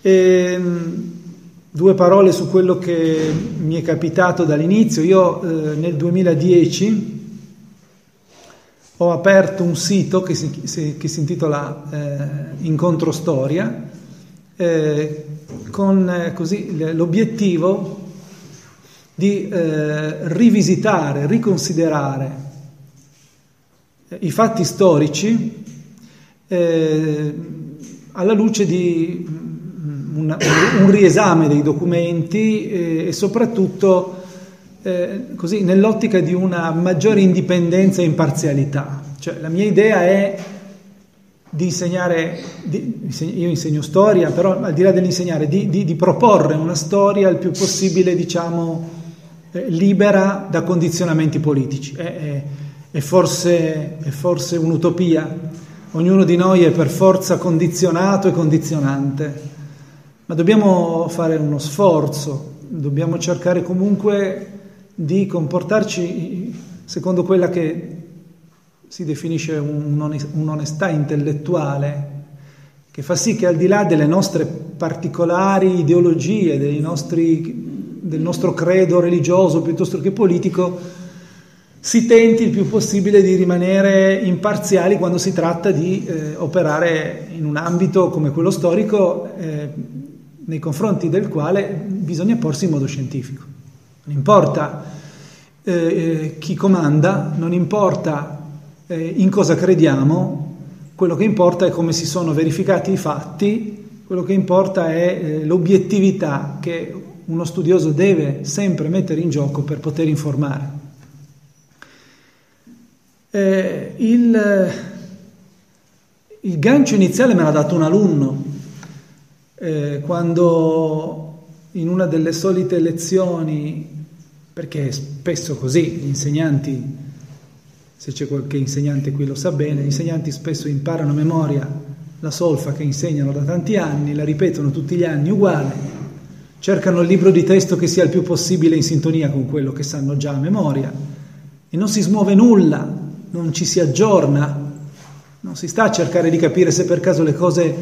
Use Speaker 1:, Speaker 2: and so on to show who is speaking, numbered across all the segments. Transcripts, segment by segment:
Speaker 1: E, due parole su quello che mi è capitato dall'inizio. Io eh, nel 2010 ho aperto un sito che si, che si intitola eh, Incontro Storia eh, con eh, così, l'obiettivo di eh, rivisitare, riconsiderare i fatti storici eh, alla luce di un, un, riesame dei documenti eh, e soprattutto eh, così, nell'ottica di una maggiore indipendenza e imparzialità. Cioè, la mia idea è di insegnare, di, io insegno storia, però al di là dell'insegnare, di, di, di proporre una storia il più possibile, diciamo, eh, libera da condizionamenti politici. È, è, è, forse, è forse un'utopia. Ognuno di noi è per forza condizionato e condizionante, ma dobbiamo fare uno sforzo, dobbiamo cercare comunque di comportarci secondo quella che si definisce un'onestà intellettuale che fa sì che al di là delle nostre particolari ideologie, nostri, del nostro credo religioso piuttosto che politico, si tenti il più possibile di rimanere imparziali quando si tratta di eh, operare in un ambito come quello storico eh, nei confronti del quale bisogna porsi in modo scientifico. Non importa eh, eh chi comanda, non importa eh, in cosa crediamo, quello che importa è come si sono verificati i fatti, quello che importa è eh, l'obiettività che uno studioso deve sempre mettere in gioco per poter informare. Eh, il, il, gancio iniziale me l'ha dato un alunno, eh, quando in una delle solite lezioni, perché è spesso così, gli insegnanti se c'è qualche insegnante qui lo sa bene, gli insegnanti spesso imparano a memoria la solfa che insegnano da tanti anni, la ripetono tutti gli anni uguale, cercano il libro di testo che sia il più possibile in sintonia con quello che sanno già a memoria e non si smuove nulla, non ci si aggiorna, non si sta a cercare di capire se per caso le cose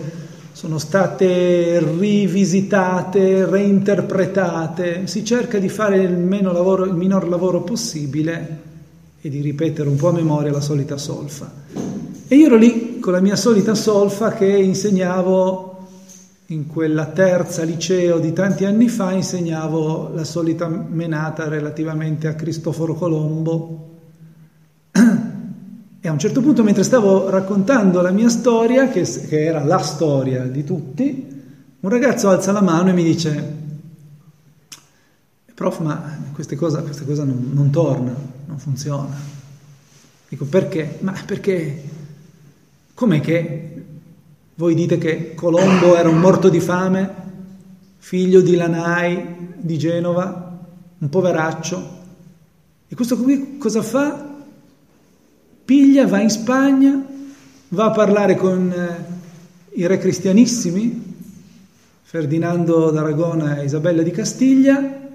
Speaker 1: sono state rivisitate, reinterpretate, si cerca di fare il, lavoro, il minor lavoro possibile e di ripetere un po' a memoria la solita solfa. E io ero lì con la mia solita solfa che insegnavo in quella terza liceo di tanti anni fa, insegnavo la solita menata relativamente a Cristoforo Colombo. E a un certo punto, mentre stavo raccontando la mia storia, che, che era la storia di tutti, un ragazzo alza la mano e mi dice, prof, ma questa cosa, questa cosa non, non torna non funziona. Dico perché? Ma perché com'è che voi dite che Colombo era un morto di fame, figlio di Lanai di Genova, un poveraccio? E questo qui cosa fa? Piglia, va in Spagna, va a parlare con eh, i re cristianissimi, Ferdinando d'Aragona e Isabella di Castiglia,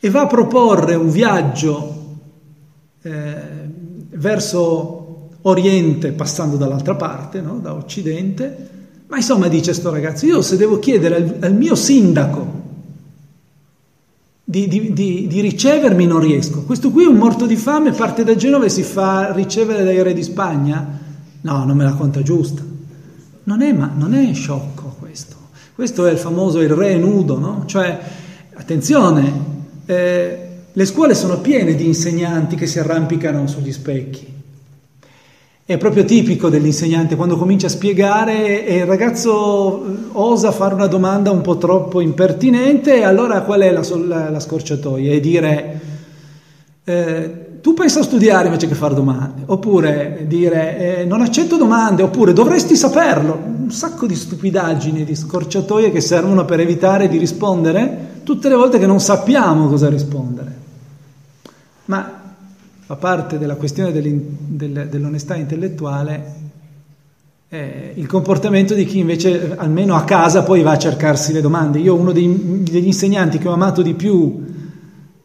Speaker 1: e va a proporre un viaggio eh, verso Oriente passando dall'altra parte, no? da Occidente, ma insomma dice sto ragazzo, io se devo chiedere al, al mio sindaco di, di, di, di, ricevermi non riesco, questo qui è un morto di fame, parte da Genova e si fa ricevere dai re di Spagna, no, non me la conta giusta, non è, ma, non è sciocco questo, questo è il famoso il re nudo, no? cioè attenzione, eh, le scuole sono piene di insegnanti che si arrampicano sugli specchi. È proprio tipico dell'insegnante quando comincia a spiegare e il ragazzo eh, osa fare una domanda un po' troppo impertinente allora qual è la, la, la scorciatoia? E dire eh, tu pensa a studiare invece che fare domande, oppure dire eh, non accetto domande, oppure dovresti saperlo. Un sacco di stupidaggini, di scorciatoie che servono per evitare di rispondere tutte le volte che non sappiamo cosa rispondere. Ma fa parte della questione del, dell'onestà intellettuale eh, il comportamento di chi invece almeno a casa poi va a cercarsi le domande. Io uno dei, degli insegnanti che ho amato di più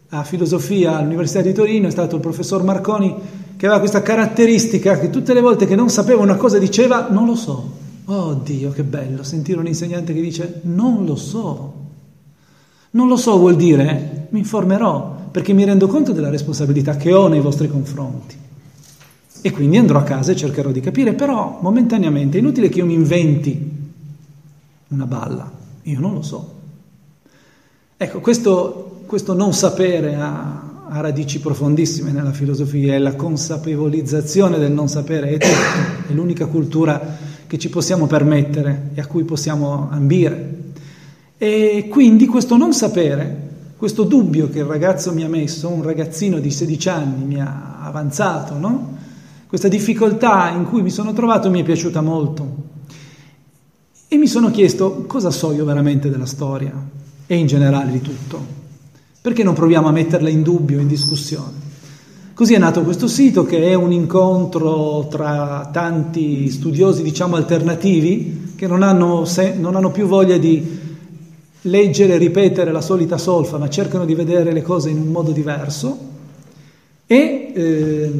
Speaker 1: a filosofia all'Università di Torino è stato il professor Marconi che aveva questa caratteristica che tutte le volte che non sapeva una cosa diceva non lo so. Oh Dio, che bello sentire un insegnante che dice non lo so. Non lo so vuol dire mi informerò perché mi rendo conto della responsabilità che ho nei vostri confronti. E quindi andrò a casa e cercherò di capire, però momentaneamente è inutile che io mi inventi una balla, io non lo so. Ecco, questo, questo non sapere ha, ha, radici profondissime nella filosofia e la consapevolizzazione del non sapere è, è l'unica cultura che ci possiamo permettere e a cui possiamo ambire. E quindi questo non sapere, questo dubbio che il ragazzo mi ha messo, un ragazzino di 16 anni mi ha avanzato, no? questa difficoltà in cui mi sono trovato mi è piaciuta molto. E mi sono chiesto cosa so io veramente della storia e in generale di tutto. Perché non proviamo a metterla in dubbio, in discussione? Così è nato questo sito che è un incontro tra tanti studiosi, diciamo, alternativi che non hanno, se, non hanno più voglia di leggere e ripetere la solita solfa, ma cercano di vedere le cose in un modo diverso. E, eh,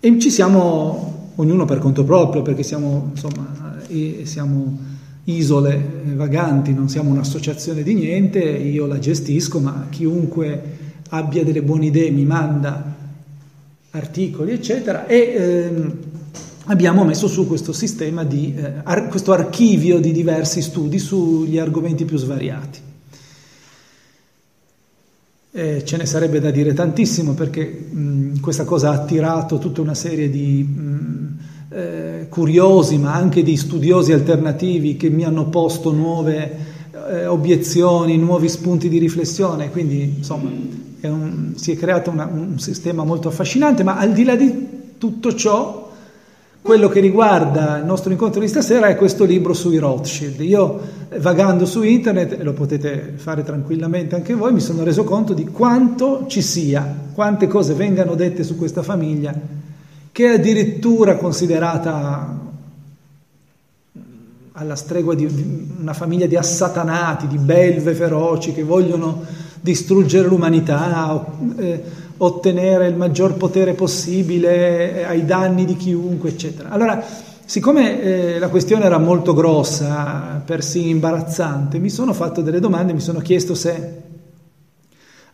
Speaker 1: e ci siamo, ognuno per conto proprio, perché siamo, insomma, siamo isole vaganti, non siamo un'associazione di niente, io la gestisco, ma chiunque abbia delle buone idee, mi manda articoli, eccetera, e ehm, abbiamo messo su questo sistema di, eh, ar- questo archivio di diversi studi sugli argomenti più svariati. Eh, ce ne sarebbe da dire tantissimo perché mh, questa cosa ha attirato tutta una serie di mh, eh, curiosi, ma anche di studiosi alternativi che mi hanno posto nuove eh, obiezioni, nuovi spunti di riflessione, quindi insomma è un, si è creato una, un sistema molto affascinante, ma al di là di tutto ciò, quello che riguarda il nostro incontro di stasera è questo libro sui Rothschild. Io, vagando su internet, e lo potete fare tranquillamente anche voi, mi sono reso conto di quanto ci sia, quante cose vengano dette su questa famiglia, che è addirittura considerata alla stregua di una famiglia di assatanati, di belve feroci che vogliono distruggere l'umanità, eh, ottenere il maggior potere possibile eh, ai danni di chiunque, eccetera. Allora, siccome eh, la questione era molto grossa, persino imbarazzante, mi sono fatto delle domande, mi sono chiesto se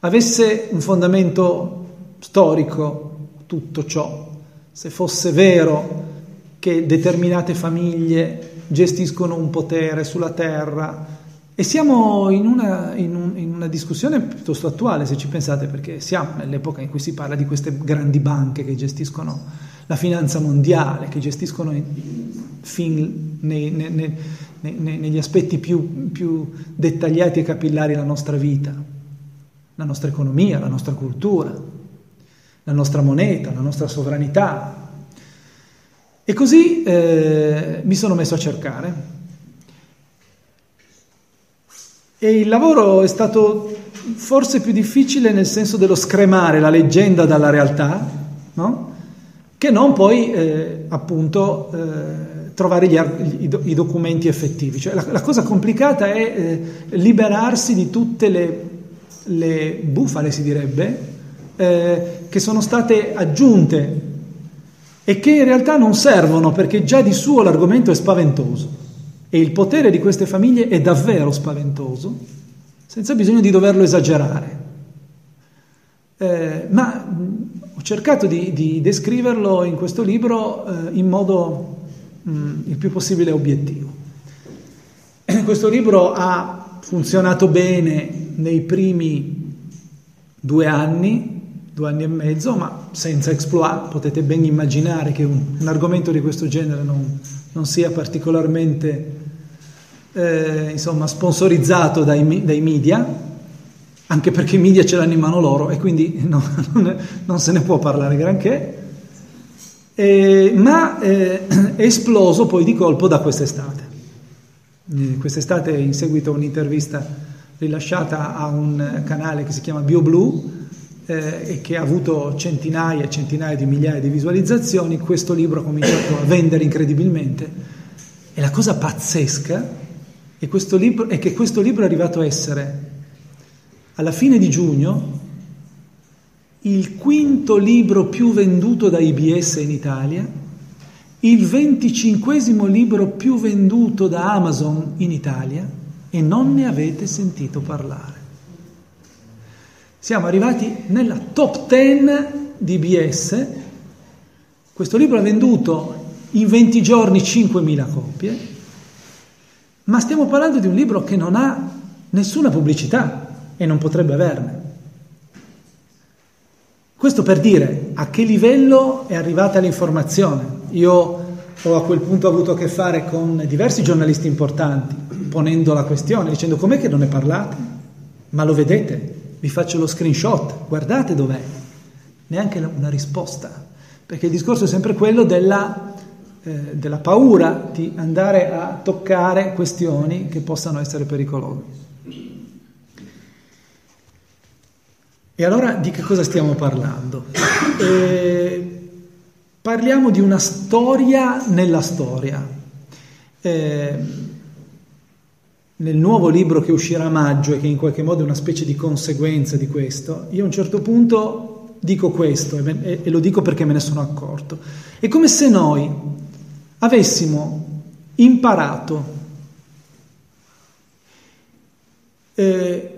Speaker 1: avesse un fondamento storico tutto ciò, se fosse vero che determinate famiglie gestiscono un potere sulla terra, e siamo in una, in, un, in una, discussione piuttosto attuale, se ci pensate, perché siamo nell'epoca in cui si parla di queste grandi banche che gestiscono la finanza mondiale, che gestiscono fin nei, nei, nei, negli aspetti più, più dettagliati e capillari la nostra vita, la nostra economia, la nostra cultura, la nostra moneta, la nostra sovranità. E così eh, mi sono messo a cercare E il lavoro è stato forse più difficile nel senso dello scremare la leggenda dalla realtà, no? che non poi eh, appunto eh, trovare gli, i, documenti effettivi. Cioè, la, la, cosa complicata è eh, liberarsi di tutte le, le bufale, si direbbe, eh, che sono state aggiunte e che in realtà non servono perché già di suo l'argomento è spaventoso. E il potere di queste famiglie è davvero spaventoso, senza bisogno di doverlo esagerare. Eh, ma ho cercato di, di, descriverlo in questo libro eh, in modo mh, il più possibile obiettivo. Questo libro ha funzionato bene nei primi due anni, due anni e mezzo, ma senza exploit. Potete ben immaginare che un, un argomento di questo genere non, non sia particolarmente eh, insomma, sponsorizzato dai, dai, media, anche perché i media ce l'hanno in mano loro e quindi no, non, non, se ne può parlare granché, eh, ma eh, è esploso poi di colpo da quest'estate. Eh, quest'estate in seguito a un'intervista rilasciata a un canale che si chiama BioBlue eh, e che ha avuto centinaia e centinaia di migliaia di visualizzazioni, questo libro ha cominciato a vendere incredibilmente. E la cosa pazzesca è, libro, è che questo libro è arrivato a essere, alla fine di giugno, il quinto libro più venduto da IBS in Italia il venticinquesimo libro più venduto da Amazon in Italia e non ne avete sentito parlare. Siamo arrivati nella top 10 di BS. Questo libro ha venduto in 20 giorni 5.000 copie, ma stiamo parlando di un libro che non ha nessuna pubblicità e non potrebbe averne. Questo per dire a che livello è arrivata l'informazione. Io ho a quel punto avuto a che fare con diversi giornalisti importanti, ponendo la questione, dicendo com'è che non ne parlate? Ma lo vedete? Vi faccio lo screenshot, guardate dov'è. Neanche una risposta, perché il discorso è sempre quello della, eh, della paura di andare a toccare questioni che possano essere pericolose. E allora di che cosa stiamo parlando? Eh, parliamo di una storia nella storia. Eh, nel nuovo libro che uscirà a maggio e che in qualche modo è una specie di conseguenza di questo, io a un certo punto dico questo e, e lo dico perché me ne sono accorto. È come se noi avessimo imparato eh,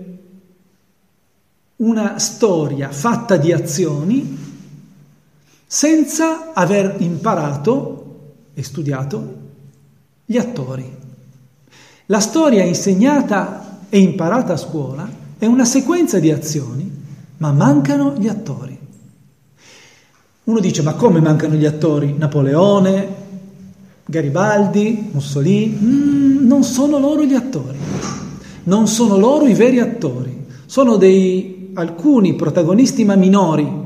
Speaker 1: una storia fatta di azioni senza aver imparato e studiato gli attori. La storia insegnata e imparata a scuola è una sequenza di azioni, ma mancano gli attori. Uno dice, ma come mancano gli attori? Napoleone, Garibaldi, Mussolini? Mm, non sono loro gli attori, non sono loro i veri attori, sono dei alcuni protagonisti ma minori.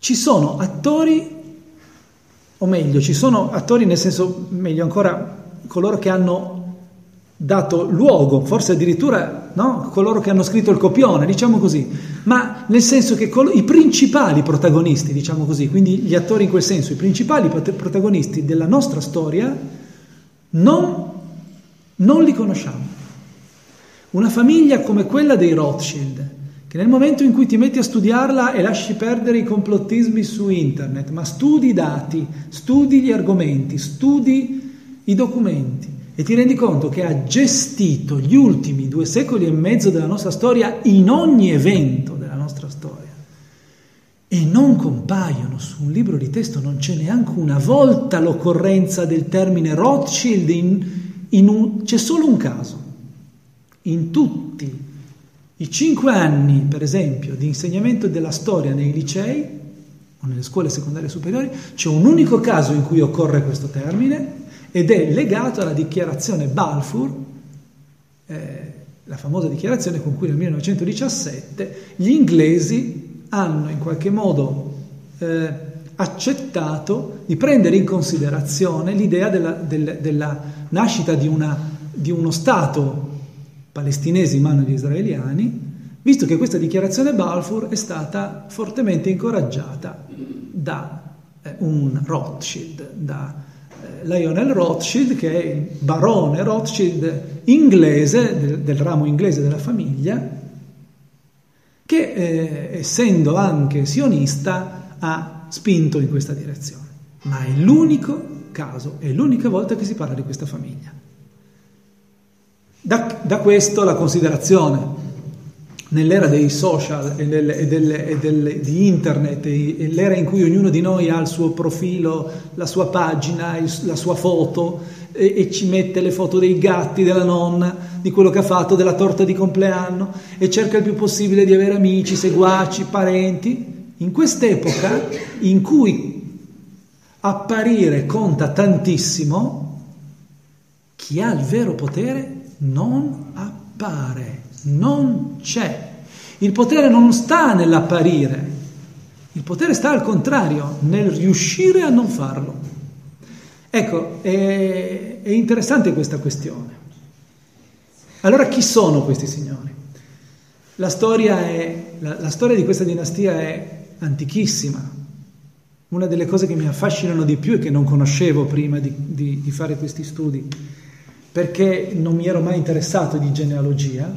Speaker 1: Ci sono attori, o meglio, ci sono attori nel senso, meglio ancora, coloro che hanno dato luogo, forse addirittura no? coloro che hanno scritto il copione, diciamo così, ma nel senso che col- i principali protagonisti, diciamo così, quindi gli attori in quel senso, i principali prot- protagonisti della nostra storia, non, non li conosciamo. Una famiglia come quella dei Rothschild, che nel momento in cui ti metti a studiarla e lasci perdere i complottismi su internet, ma studi i dati, studi gli argomenti, studi i documenti e ti rendi conto che ha gestito gli ultimi due secoli e mezzo della nostra storia in ogni evento della nostra storia. E non compaiono su un libro di testo, non c'è neanche una volta l'occorrenza del termine Rothschild, in, in un, c'è solo un caso, in tutti i cinque anni, per esempio, di insegnamento della storia nei licei o nelle scuole secondarie superiori, c'è un unico caso in cui occorre questo termine ed è legato alla dichiarazione Balfour, eh, la famosa dichiarazione con cui nel 1917 gli inglesi hanno in qualche modo eh, accettato di prendere in considerazione l'idea della, del, della nascita di, una, di uno Stato palestinesi in mano agli israeliani, visto che questa dichiarazione Balfour è stata fortemente incoraggiata da eh, un Rothschild, da Lionel Rothschild, che è il barone Rothschild inglese, del, del ramo inglese della famiglia, che eh, essendo anche sionista ha spinto in questa direzione. Ma è l'unico caso, è l'unica volta che si parla di questa famiglia. Da, da questo la considerazione nell'era dei social e, del, e, del, e del, di internet, e l'era in cui ognuno di noi ha il suo profilo, la sua pagina, il, la sua foto e, e, ci mette le foto dei gatti, della nonna, di quello che ha fatto, della torta di compleanno e cerca il più possibile di avere amici, seguaci, parenti, in quest'epoca in cui apparire conta tantissimo, chi ha il vero potere non appare, non c'è. Il potere non sta nell'apparire, il potere sta al contrario, nel riuscire a non farlo. Ecco, è, è interessante questa questione. Allora chi sono questi signori? La storia, è, la, la storia di questa dinastia è antichissima. Una delle cose che mi affascinano di più e che non conoscevo prima di, di, di fare questi studi perché non mi ero mai interessato di genealogia,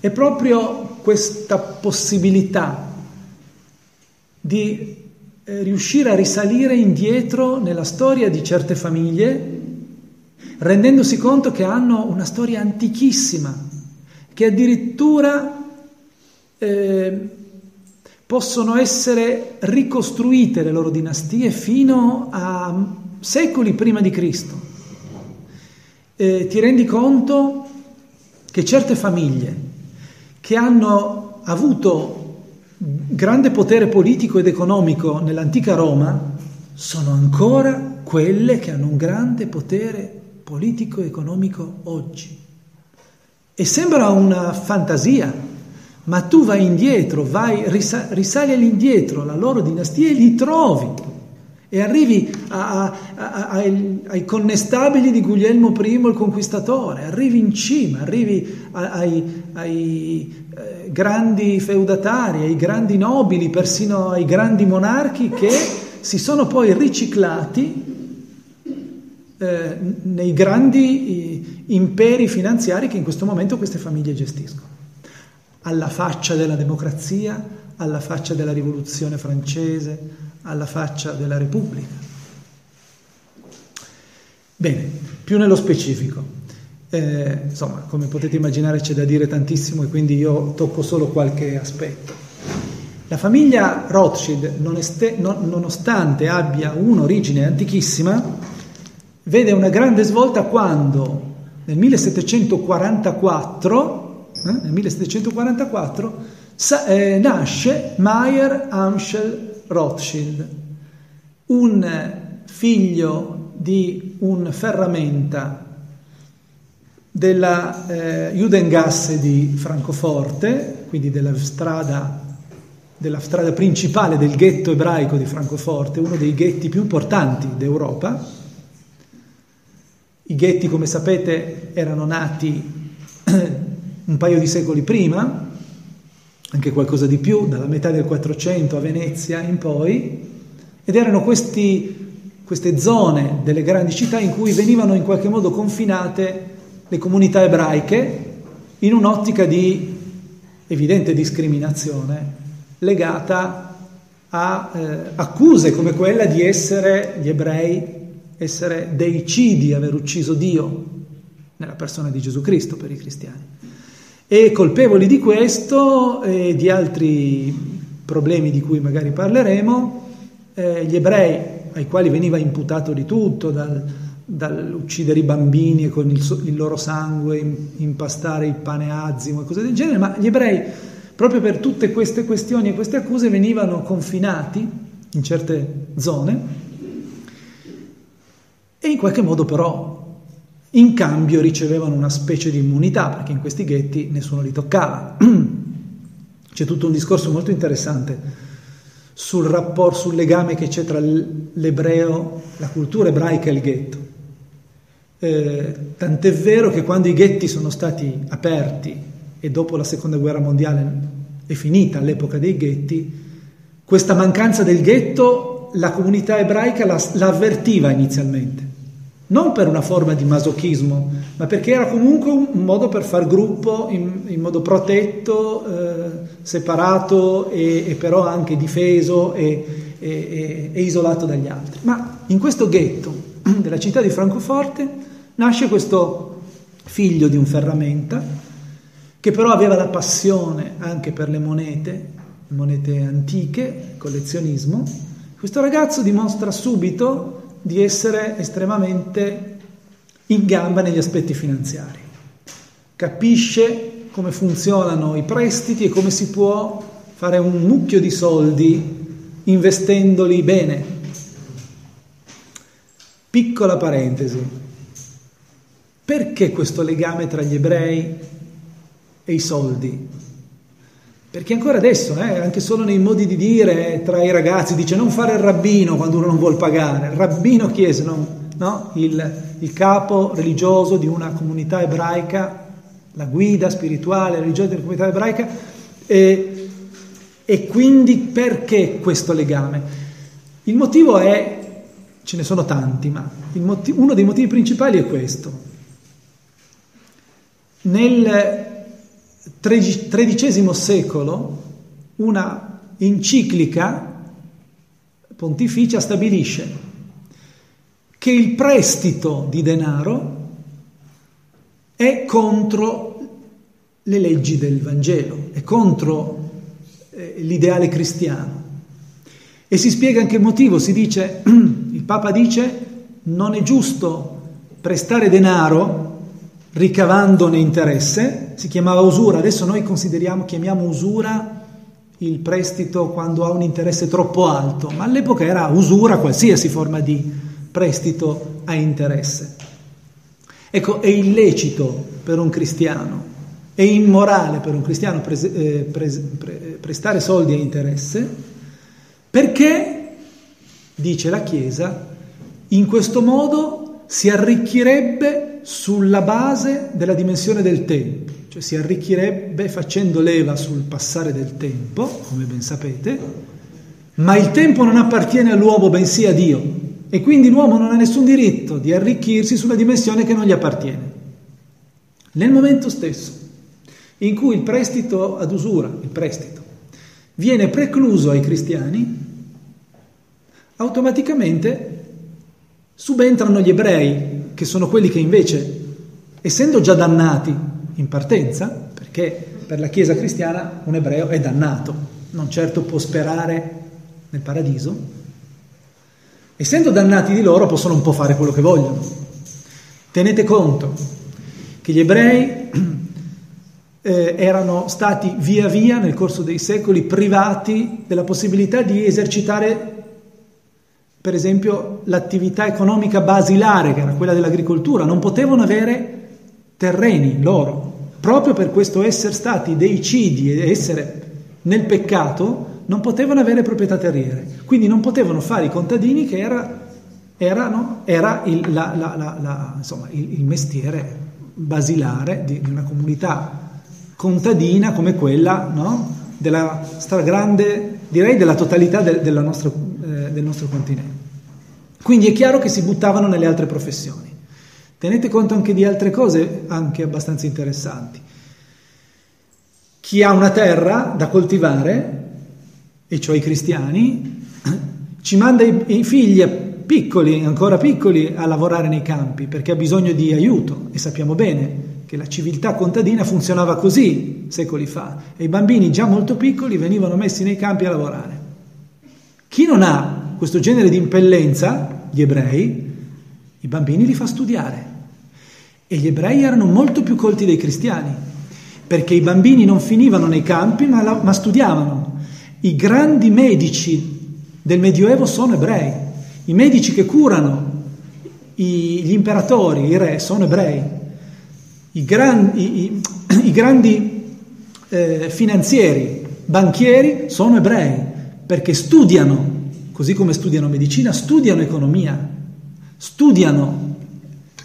Speaker 1: è proprio questa possibilità di eh, riuscire a risalire indietro nella storia di certe famiglie, rendendosi conto che hanno una storia antichissima, che addirittura eh, possono essere ricostruite le loro dinastie fino a secoli prima di Cristo. Eh, ti rendi conto che certe famiglie che hanno avuto grande potere politico ed economico nell'antica Roma sono ancora quelle che hanno un grande potere politico e economico oggi. E sembra una fantasia, ma tu vai indietro, vai, risali all'indietro, la loro dinastia e li trovi e arrivi a, a, a, ai, ai, connestabili di Guglielmo I il Conquistatore, arrivi in cima, arrivi ai, ai eh, grandi feudatari, ai grandi nobili, persino ai grandi monarchi che si sono poi riciclati eh, nei grandi eh, imperi finanziari che in questo momento queste famiglie gestiscono. Alla faccia della democrazia, alla faccia della rivoluzione francese, alla faccia della Repubblica. Bene, più nello specifico. Eh, insomma, come potete immaginare c'è da dire tantissimo e quindi io tocco solo qualche aspetto. La famiglia Rothschild, nonostante abbia un'origine antichissima, vede una grande svolta quando nel 1744, eh, nel 1744 sa, eh, nasce Meyer Amschel Rothschild, un figlio di un ferramenta della eh, Judengasse di Francoforte, quindi della strada, della strada principale del ghetto ebraico di Francoforte, uno dei ghetti più importanti d'Europa. I ghetti, come sapete, erano nati un paio di secoli prima, anche qualcosa di più, dalla metà del 400 a Venezia in poi, ed erano questi, queste zone delle grandi città in cui venivano in qualche modo confinate le comunità ebraiche in un'ottica di evidente discriminazione legata a eh, accuse come quella di essere gli ebrei, essere deicidi, aver ucciso Dio nella persona di Gesù Cristo per i cristiani. E colpevoli di questo e di altri problemi di cui magari parleremo, eh, gli ebrei ai quali veniva imputato di tutto, dal, dall'uccidere i bambini con il, il, loro sangue impastare il pane azimo e cose del genere, ma gli ebrei, proprio per tutte queste questioni e queste accuse, venivano confinati in certe zone. E in qualche modo però in cambio ricevevano una specie di immunità, perché in questi ghetti nessuno li toccava. C'è tutto un discorso molto interessante sul rapporto, sul legame che c'è tra l'ebreo, la cultura ebraica e il ghetto. Eh, tant'è vero che quando i ghetti sono stati aperti e dopo la seconda guerra mondiale è finita l'epoca dei ghetti, questa mancanza del ghetto la comunità ebraica la, la avvertiva inizialmente non per una forma di masochismo, ma perché era comunque un modo per far gruppo in, in modo protetto, eh, separato e, e, però anche difeso e, e, e, isolato dagli altri. Ma in questo ghetto della città di Francoforte nasce questo figlio di un ferramenta che però aveva la passione anche per le monete, monete antiche, collezionismo. Questo ragazzo dimostra subito di essere estremamente in gamba negli aspetti finanziari. Capisce come funzionano i prestiti e come si può fare un mucchio di soldi investendoli bene. Piccola parentesi. Perché questo legame tra gli ebrei e i soldi? Perché ancora adesso, eh, anche solo nei modi di dire tra i ragazzi, dice non fare il rabbino quando uno non vuole pagare. Il rabbino chiese, no? no? Il, il, capo religioso di una comunità ebraica, la guida spirituale religiosa della comunità ebraica. E, e quindi perché questo legame? Il motivo è, ce ne sono tanti, ma motivo, uno dei motivi principali è questo. Nel XIII secolo una enciclica Pontificia stabilisce che il prestito di denaro è contro le leggi del Vangelo, è contro eh, l'ideale cristiano. E si spiega anche il motivo, si dice, il Papa dice, non è giusto prestare denaro ricavandone interesse, si chiamava usura, adesso noi consideriamo, chiamiamo usura il prestito quando ha un interesse troppo alto, ma all'epoca era usura qualsiasi forma di prestito a interesse. Ecco, è illecito per un cristiano, è immorale per un cristiano prese, eh, pres, pre, prestare soldi a interesse perché, dice la Chiesa, in questo modo si arricchirebbe sulla base della dimensione del tempo cioè si arricchirebbe facendo leva sul passare del tempo, come ben sapete, ma il tempo non appartiene all'uomo bensì a Dio e quindi l'uomo non ha nessun diritto di arricchirsi sulla dimensione che non gli appartiene. Nel momento stesso in cui il prestito ad usura, il prestito, viene precluso ai cristiani, automaticamente subentrano gli ebrei, che sono quelli che invece, essendo già dannati in partenza, perché per la Chiesa cristiana un ebreo è dannato, non certo può sperare nel paradiso. Essendo dannati di loro possono un po' fare quello che vogliono. Tenete conto che gli ebrei eh, erano stati via via nel corso dei secoli privati della possibilità di esercitare per esempio l'attività economica basilare che era quella dell'agricoltura, non potevano avere terreni loro, proprio per questo essere stati dei cidi e essere nel peccato, non potevano avere proprietà terriere, quindi non potevano fare i contadini che era, erano, era il, la, la, la, insomma, il, il, mestiere basilare di, di, una comunità contadina come quella no? della stragrande, direi della totalità de, della nostra, eh, del nostro continente. Quindi è chiaro che si buttavano nelle altre professioni. Tenete conto anche di altre cose anche abbastanza interessanti. Chi ha una terra da coltivare, e cioè i cristiani, ci manda i, i figli piccoli, ancora piccoli, a lavorare nei campi perché ha bisogno di aiuto e sappiamo bene che la civiltà contadina funzionava così secoli fa e i bambini già molto piccoli venivano messi nei campi a lavorare. Chi non ha questo genere di impellenza, gli ebrei, i bambini li fa studiare. E gli ebrei erano molto più colti dei cristiani, perché i bambini non finivano nei campi ma, la, ma studiavano. I grandi medici del Medioevo sono ebrei, i medici che curano i, gli imperatori, i re, sono ebrei, i, gran, i, i grandi eh, finanzieri, banchieri sono ebrei, perché studiano, così come studiano medicina, studiano economia, studiano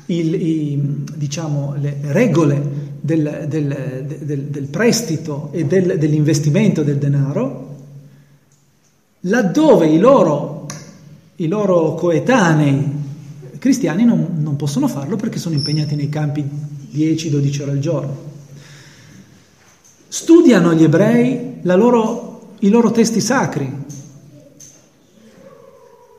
Speaker 1: il, i, diciamo, le regole del, del, del, del prestito e dell'investimento del denaro, laddove i loro, i loro coetanei cristiani non, non, possono farlo perché sono impegnati nei campi 10-12 ore al giorno. Studiano gli ebrei loro, i loro testi sacri,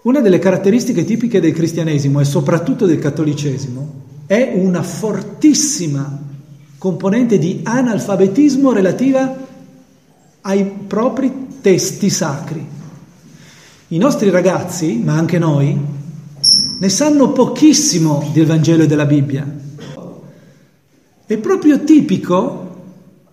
Speaker 1: una delle caratteristiche tipiche del cristianesimo e soprattutto del cattolicesimo è una fortissima componente di analfabetismo relativa ai propri testi sacri. I nostri ragazzi, ma anche noi, ne sanno pochissimo del Vangelo e della Bibbia. È proprio tipico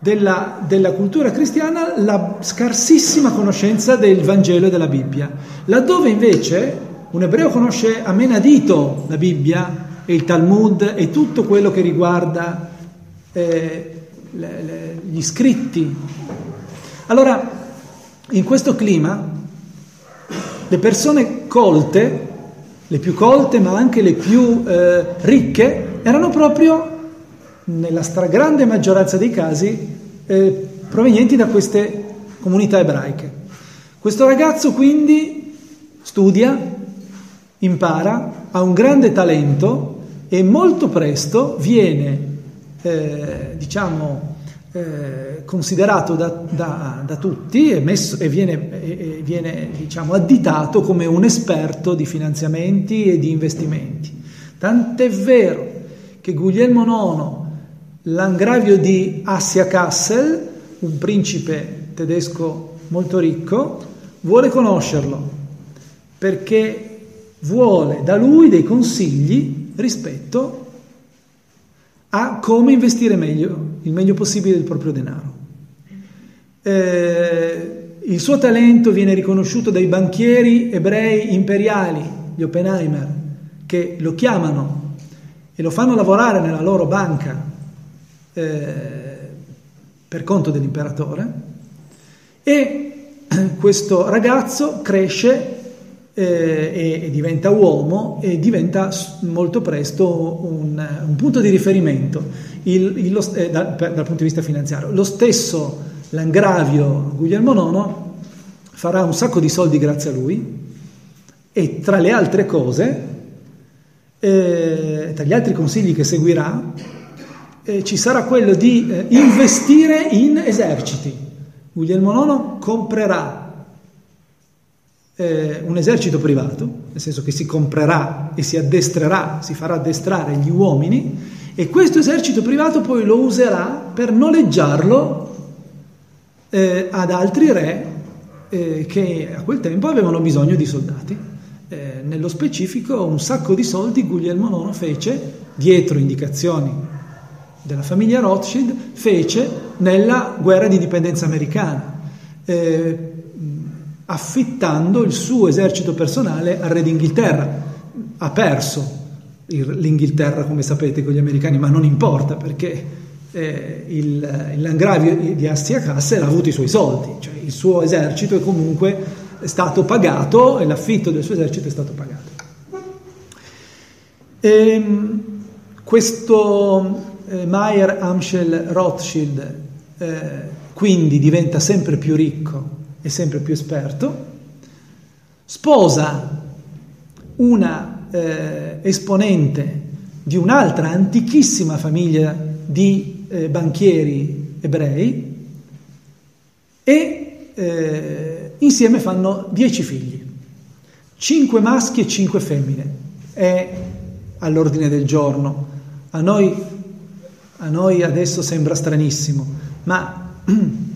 Speaker 1: della, della, cultura cristiana la scarsissima conoscenza del Vangelo e della Bibbia, laddove invece un ebreo conosce a menadito la Bibbia e il Talmud e tutto quello che riguarda eh, le, le, gli scritti. Allora, in questo clima, le persone colte, le più colte ma anche le più eh, ricche, erano proprio nella stragrande maggioranza dei casi eh, provenienti da queste comunità ebraiche. Questo ragazzo quindi studia, impara, ha un grande talento e molto presto viene, eh, diciamo, eh, considerato da, da, da tutti e, messo, e viene, e viene diciamo, additato come un esperto di finanziamenti e di investimenti. Tant'è vero che Guglielmo IX, l'angravio di Assia Kassel, un principe tedesco molto ricco, vuole conoscerlo perché vuole da lui dei consigli rispetto a come investire meglio, il meglio possibile il proprio denaro. Eh, il suo talento viene riconosciuto dai banchieri ebrei imperiali, gli Oppenheimer, che lo chiamano e lo fanno lavorare nella loro banca eh, per conto dell'imperatore e questo ragazzo cresce eh, e, e, diventa uomo e diventa molto presto un, un punto di riferimento il, il, eh, da, per, dal punto di vista finanziario. Lo stesso Langravio Guglielmo IX farà un sacco di soldi grazie a lui e tra le altre cose, eh, tra gli altri consigli che seguirà, eh, ci sarà quello di eh, investire in eserciti. Guglielmo IX comprerà eh, un esercito privato, nel senso che si comprerà e si addestrerà, si farà addestrare gli uomini e questo esercito privato poi lo userà per noleggiarlo eh, ad altri re eh, che a quel tempo avevano bisogno di soldati. Eh, nello specifico un sacco di soldi Guglielmo IX fece, dietro indicazioni della famiglia Rothschild, fece nella guerra di dipendenza americana. Eh, affittando il suo esercito personale al re d'Inghilterra. Ha perso l'Inghilterra, come sapete, con gli americani, ma non importa perché eh, il, il Langravio di Astia Kassel ha avuto i suoi soldi, cioè il suo esercito è comunque stato pagato e l'affitto del suo esercito è stato pagato. E, ehm, questo eh, Meyer Amschel Rothschild eh, quindi diventa sempre più ricco è sempre più esperto, sposa una eh, esponente di un'altra antichissima famiglia di eh, banchieri ebrei e eh, insieme fanno dieci figli, cinque maschi e cinque femmine. È all'ordine del giorno. A noi, a noi adesso sembra stranissimo, ma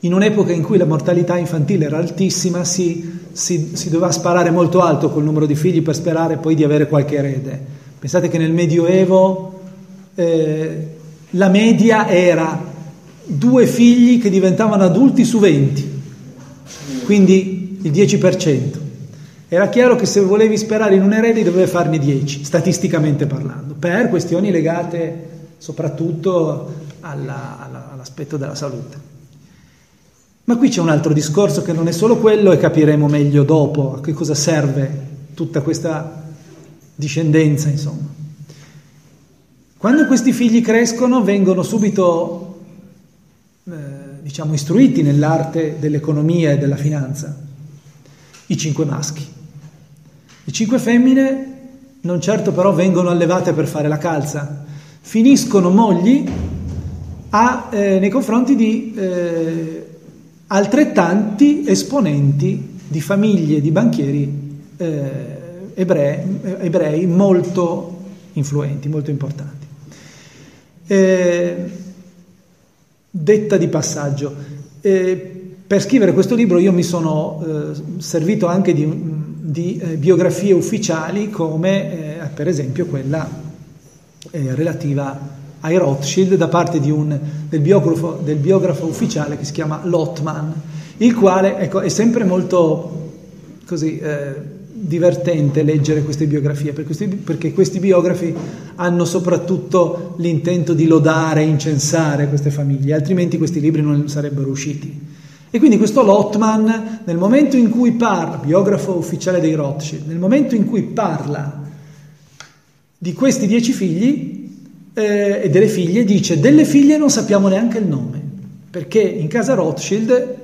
Speaker 1: In un'epoca in cui la mortalità infantile era altissima, si, si, si doveva sparare molto alto col numero di figli per sperare poi di avere qualche erede. Pensate che nel Medioevo eh, la media era due figli che diventavano adulti su 20, quindi il 10%. Era chiaro che se volevi sperare in un erede dovevi farne 10, statisticamente parlando, per questioni legate soprattutto alla, alla, all'aspetto della salute. Ma qui c'è un altro discorso che non è solo quello e capiremo meglio dopo a che cosa serve tutta questa discendenza, insomma. Quando questi figli crescono vengono subito, eh, diciamo, istruiti nell'arte dell'economia e della finanza, i cinque maschi. Le cinque femmine non certo però vengono allevate per fare la calza, finiscono mogli a, eh, nei confronti di... Eh, altrettanti esponenti di famiglie di banchieri eh, ebrei, ebrei, molto influenti, molto importanti. Eh, detta di passaggio. Eh, per scrivere questo libro io mi sono eh, servito anche di, di eh, biografie ufficiali come eh, per esempio quella relativa ai Rothschild da parte un, del, biografo, del, biografo, ufficiale che si chiama Lotman, il quale ecco, è sempre molto così, eh, divertente leggere queste biografie, perché questi, perché questi biografi hanno soprattutto l'intento di lodare incensare queste famiglie, altrimenti questi libri non sarebbero usciti. E quindi questo Lotman, nel momento in cui parla, biografo ufficiale dei Rothschild, nel momento in cui parla di questi dieci figli, eh, e delle figlie, dice delle figlie non sappiamo neanche il nome, perché in casa Rothschild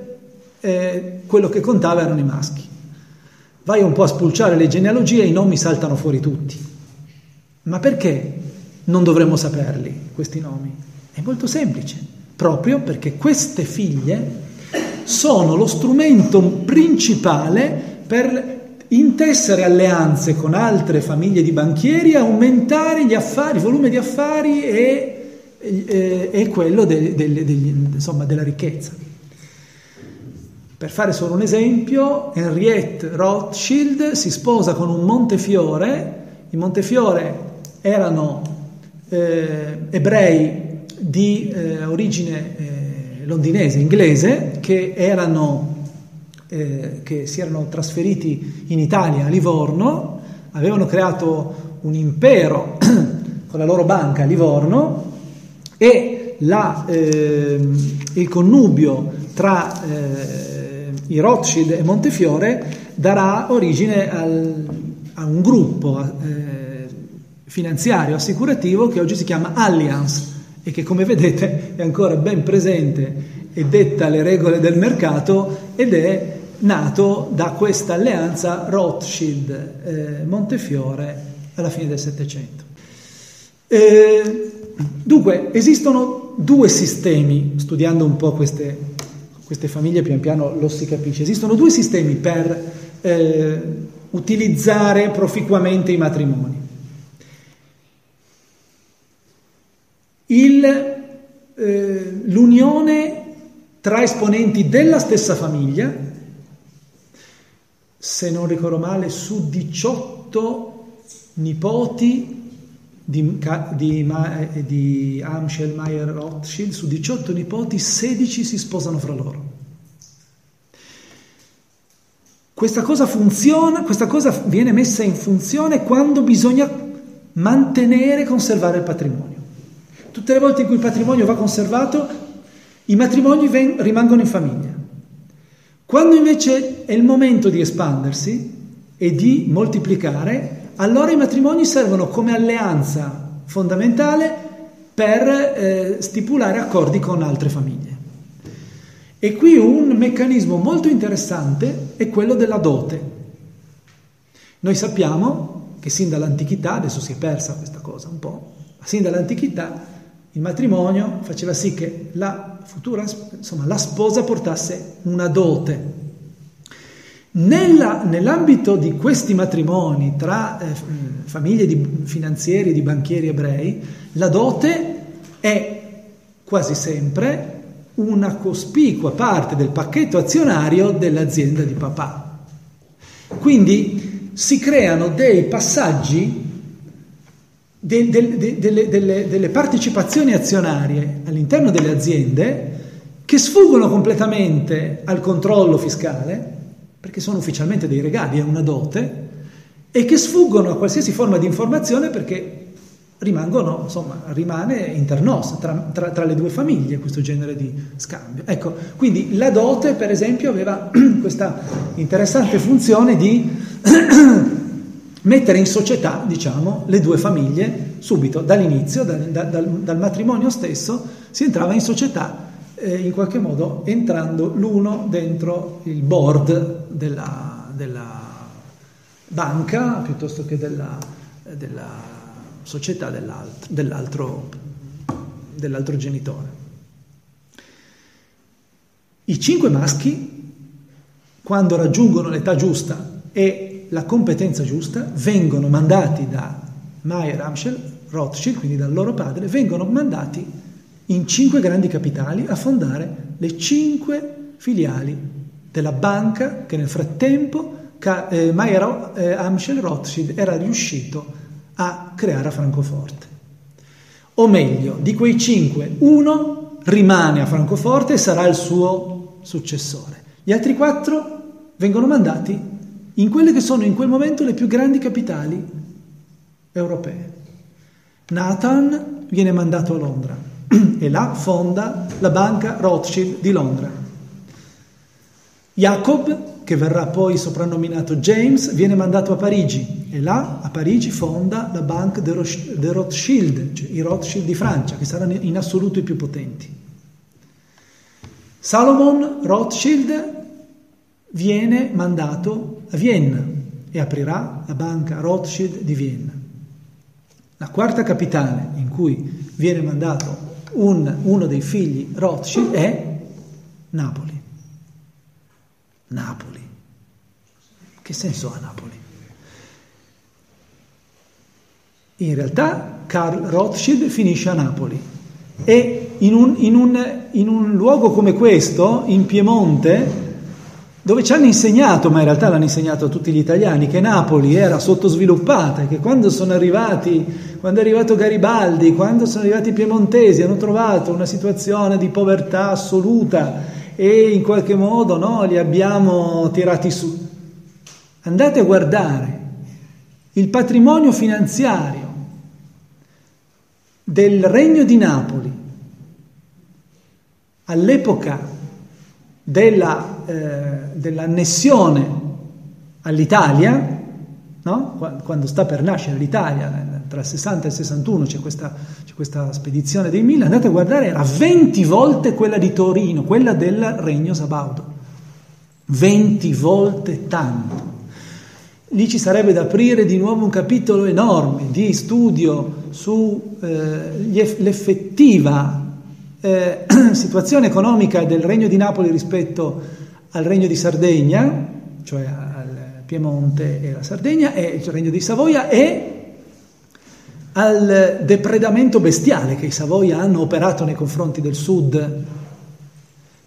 Speaker 1: eh, quello che contava erano i maschi. Vai un po' a spulciare le genealogie e i nomi saltano fuori tutti. Ma perché non dovremmo saperli questi nomi? È molto semplice, proprio perché queste figlie sono lo strumento principale per intessere alleanze con altre famiglie di banchieri, aumentare gli affari, il volume di affari e, e, e quello de, de, de, insomma, della ricchezza. Per fare solo un esempio, Henriette Rothschild si sposa con un Montefiore, i Montefiore erano eh, ebrei di eh, origine eh, londinese, inglese, che erano eh, che si erano trasferiti in Italia, a Livorno, avevano creato un impero con la loro banca a Livorno e la, eh, il connubio tra eh, i Rothschild e Montefiore darà origine al, a un gruppo eh, finanziario assicurativo che oggi si chiama Allianz e che come vedete è ancora ben presente e detta le regole del mercato ed è nato da questa alleanza Rothschild-Montefiore eh, alla fine del Settecento. Eh, dunque, esistono due sistemi, studiando un po' queste, queste, famiglie pian piano lo si capisce, esistono due sistemi per eh, utilizzare proficuamente i matrimoni. Il, eh, l'unione tra esponenti della stessa famiglia, se non ricordo male, su 18 nipoti di, di, di Amschel Meyer Rothschild, su 18 nipoti 16 si sposano fra loro. Questa cosa funziona, questa cosa viene messa in funzione quando bisogna mantenere e conservare il patrimonio. Tutte le volte in cui il patrimonio va conservato, i matrimoni rimangono in famiglia. Quando invece è il momento di espandersi e di moltiplicare, allora i matrimoni servono come alleanza fondamentale per eh, stipulare accordi con altre famiglie. E qui un meccanismo molto interessante è quello della dote. Noi sappiamo che sin dall'antichità, adesso si è persa questa cosa un po', ma sin dall'antichità il matrimonio faceva sì che la futura, insomma, la sposa portasse una dote. Nella, nell'ambito di questi matrimoni tra eh, famiglie di finanzieri, di banchieri ebrei, la dote è quasi sempre una cospicua parte del pacchetto azionario dell'azienda di papà. Quindi si creano dei passaggi de, de, de, delle, delle, delle partecipazioni azionarie all'interno delle aziende che sfuggono completamente al controllo fiscale, perché sono ufficialmente dei regali, è una dote, e che sfuggono a qualsiasi forma di informazione perché rimangono, insomma, rimane internos tra, tra, tra, le due famiglie questo genere di scambio. Ecco, quindi la dote, per esempio, aveva questa interessante funzione di mettere in società, diciamo, le due famiglie subito, dall'inizio, dal, dal, dal matrimonio stesso, si entrava in società eh, in qualche modo entrando l'uno dentro il board della, della banca piuttosto che della, della società dell'altro, dell'altro, dell'altro genitore. I cinque maschi, quando raggiungono l'età giusta e la competenza giusta, vengono mandati da Meyer Amschel, Rothschild, quindi dal loro padre, vengono mandati in cinque grandi capitali a fondare le cinque filiali della banca che nel frattempo eh, Meyer eh, Amschel Rothschild era riuscito a creare a Francoforte. O meglio, di quei cinque, uno rimane a Francoforte e sarà il suo successore. Gli altri quattro vengono mandati in quelle che sono in quel momento le più grandi capitali europee. Nathan viene mandato a Londra e là fonda la banca Rothschild di Londra. Jacob, che verrà poi soprannominato James, viene mandato a Parigi e là a Parigi fonda la Banque de Rothschild, cioè i Rothschild di Francia, che saranno in assoluto i più potenti. Salomon Rothschild viene mandato a Vienna e aprirà la banca Rothschild di Vienna. La quarta capitale in cui viene mandato un, uno dei figli Rothschild è Napoli. Napoli. Che senso ha Napoli? In realtà Karl Rothschild finisce a Napoli e in un, in un, in un luogo come questo, in Piemonte, dove ci hanno insegnato, ma in realtà l'hanno insegnato a tutti gli italiani, che Napoli era sottosviluppata, che quando sono arrivati, quando è arrivato Garibaldi, quando sono arrivati i piemontesi, hanno trovato una situazione di povertà assoluta e in qualche modo no, li abbiamo tirati su. Andate a guardare il patrimonio finanziario del Regno di Napoli all'epoca della, eh, dell'annessione all'Italia, no? quando sta per nascere l'Italia, tra il 60 e il 61 c'è questa, c'è questa spedizione dei Mille, andate a guardare, era 20 volte quella di Torino, quella del Regno Sabaudo. 20 volte tanto. Lì ci sarebbe da aprire di nuovo un capitolo enorme di studio sull'effettiva eh, eh, situazione economica del Regno di Napoli rispetto al Regno di Sardegna, cioè al Piemonte e la Sardegna, e il Regno di Savoia e al depredamento bestiale che i Savoia hanno operato nei confronti del sud,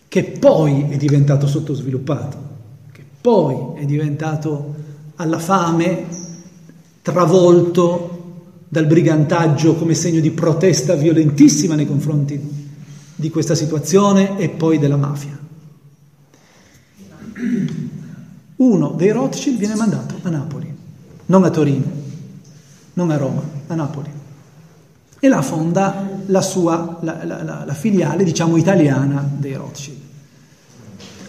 Speaker 1: che poi è diventato sottosviluppato, che poi è diventato alla fame, travolto dal brigantaggio come segno di protesta violentissima nei confronti di questa situazione e poi della mafia. Uno dei Rothschild viene mandato a Napoli, non a Torino, non a Roma, a Napoli. E là fonda la sua, la, la, la, la filiale, diciamo, italiana dei Rothschild.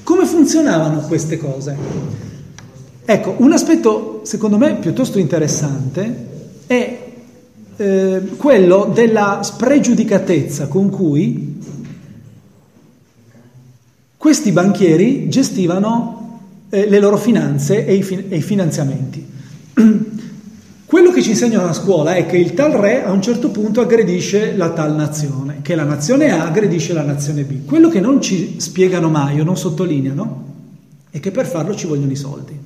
Speaker 1: Come funzionavano queste cose? Ecco, un aspetto secondo me piuttosto interessante è eh, quello della spregiudicatezza con cui questi banchieri gestivano eh, le loro finanze e i, fin- e i finanziamenti. Quello che ci insegnano a scuola è che il tal re a un certo punto aggredisce la tal nazione, che la nazione A aggredisce la nazione B. Quello che non ci spiegano mai o non sottolineano è che per farlo ci vogliono i soldi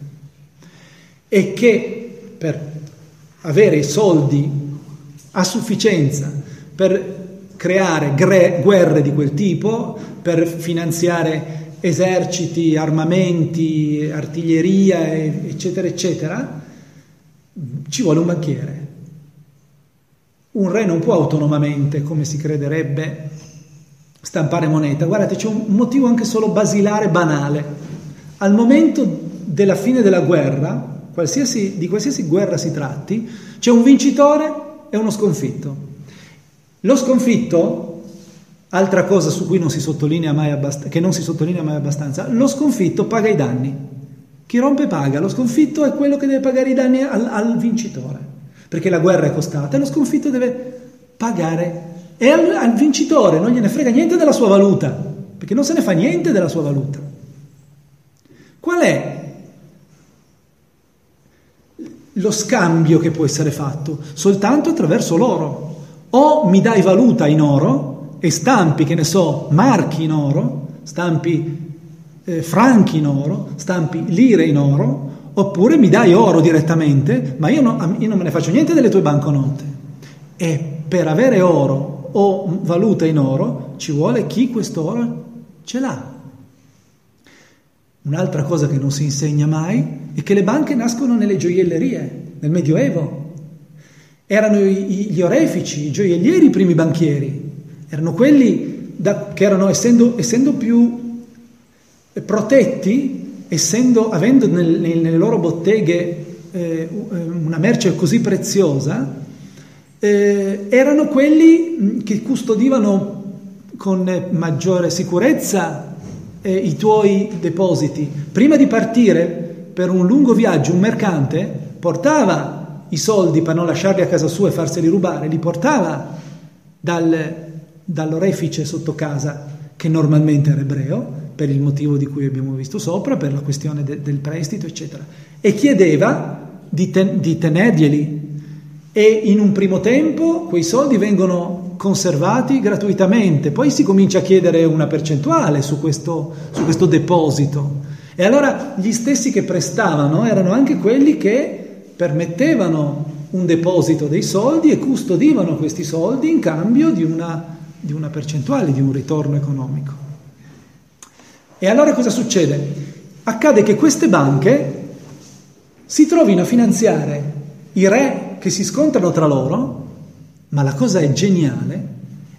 Speaker 1: e che per avere i soldi a sufficienza per creare gre- guerre di quel tipo, per finanziare eserciti, armamenti, artiglieria, eccetera, eccetera, ci vuole un banchiere. Un re non può autonomamente, come si crederebbe, stampare moneta. Guardate, c'è un motivo anche solo basilare, banale. Al momento della fine della guerra, qualsiasi, di qualsiasi guerra si tratti, c'è un vincitore e uno sconfitto. Lo sconfitto, altra cosa su cui non si sottolinea mai abbast- che non si sottolinea mai abbastanza, lo sconfitto paga i danni. Chi rompe paga, lo sconfitto è quello che deve pagare i danni al, al vincitore, perché la guerra è costata e lo sconfitto deve pagare. E al, al vincitore non gliene frega niente della sua valuta, perché non se ne fa niente della sua valuta. Qual è lo scambio che può essere fatto soltanto attraverso l'oro. O mi dai valuta in oro e stampi, che ne so, marchi in oro, stampi eh, franchi in oro, stampi lire in oro, oppure mi dai oro direttamente, ma io, no, io non me ne faccio niente delle tue banconote. E per avere oro o valuta in oro ci vuole chi questo oro ce l'ha. Un'altra cosa che non si insegna mai è che le banche nascono nelle gioiellerie, nel Medioevo. Erano gli orefici, i gioiellieri i primi banchieri, erano quelli da, che erano, essendo, essendo, più protetti, essendo, avendo nel, nelle loro botteghe eh, una merce così preziosa, eh, erano quelli che custodivano con maggiore sicurezza eh, i tuoi depositi. Prima di partire per un lungo viaggio un mercante portava i soldi per non lasciarli a casa sua e farseli rubare, li portava dal, dall'orefice sotto casa, che normalmente era ebreo, per il motivo di cui abbiamo visto sopra, per la questione de, del prestito, eccetera, e chiedeva di, ten, di tenerglieli. E in un primo tempo quei soldi vengono conservati gratuitamente, poi si comincia a chiedere una percentuale su questo, su questo deposito. E allora gli stessi che prestavano erano anche quelli che permettevano un deposito dei soldi e custodivano questi soldi in cambio di una, di una percentuale, di un ritorno economico. E allora cosa succede? Accade che queste banche si trovino a finanziare i re che si scontrano tra loro, ma la cosa è geniale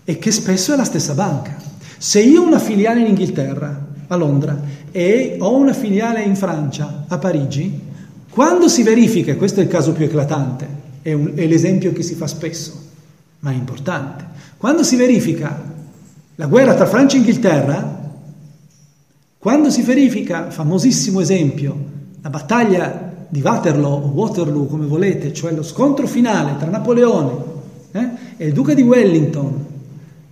Speaker 1: è che spesso è la stessa banca. Se io ho una filiale in Inghilterra, a Londra, e ho una filiale in Francia, a Parigi, quando si verifica, questo è il caso più eclatante, è, un, è l'esempio che si fa spesso, ma è importante, quando si verifica la guerra tra Francia e Inghilterra, quando si verifica, famosissimo esempio, la battaglia di Waterloo o Waterloo come volete, cioè lo scontro finale tra Napoleone eh, e il duca di Wellington,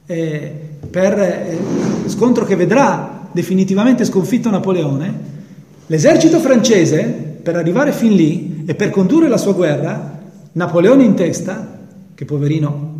Speaker 1: eh, per eh, scontro che vedrà definitivamente sconfitto Napoleone, l'esercito francese, per arrivare fin lì e per condurre la sua guerra, Napoleone in testa, che poverino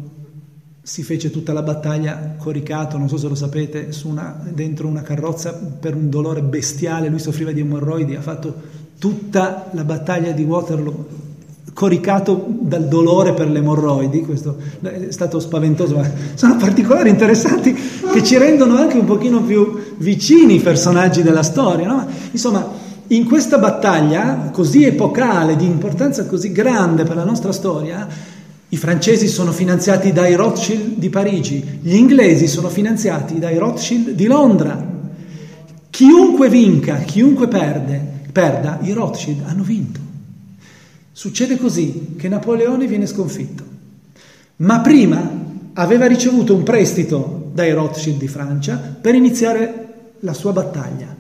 Speaker 1: si fece tutta la battaglia coricato, non so se lo sapete, una, dentro una carrozza per un dolore bestiale, lui soffriva di emorroidi, ha fatto tutta la battaglia di Waterloo coricato dal dolore per le emorroidi, questo è stato spaventoso, ma sono particolari interessanti che ci rendono anche un pochino più vicini i personaggi della storia. No? Insomma, in questa battaglia così epocale, di importanza così grande per la nostra storia, i francesi sono finanziati dai Rothschild di Parigi, gli inglesi sono finanziati dai Rothschild di Londra. Chiunque vinca, chiunque perde, perda, i Rothschild hanno vinto. Succede così che Napoleone viene sconfitto, ma prima aveva ricevuto un prestito dai Rothschild di Francia per iniziare la sua battaglia.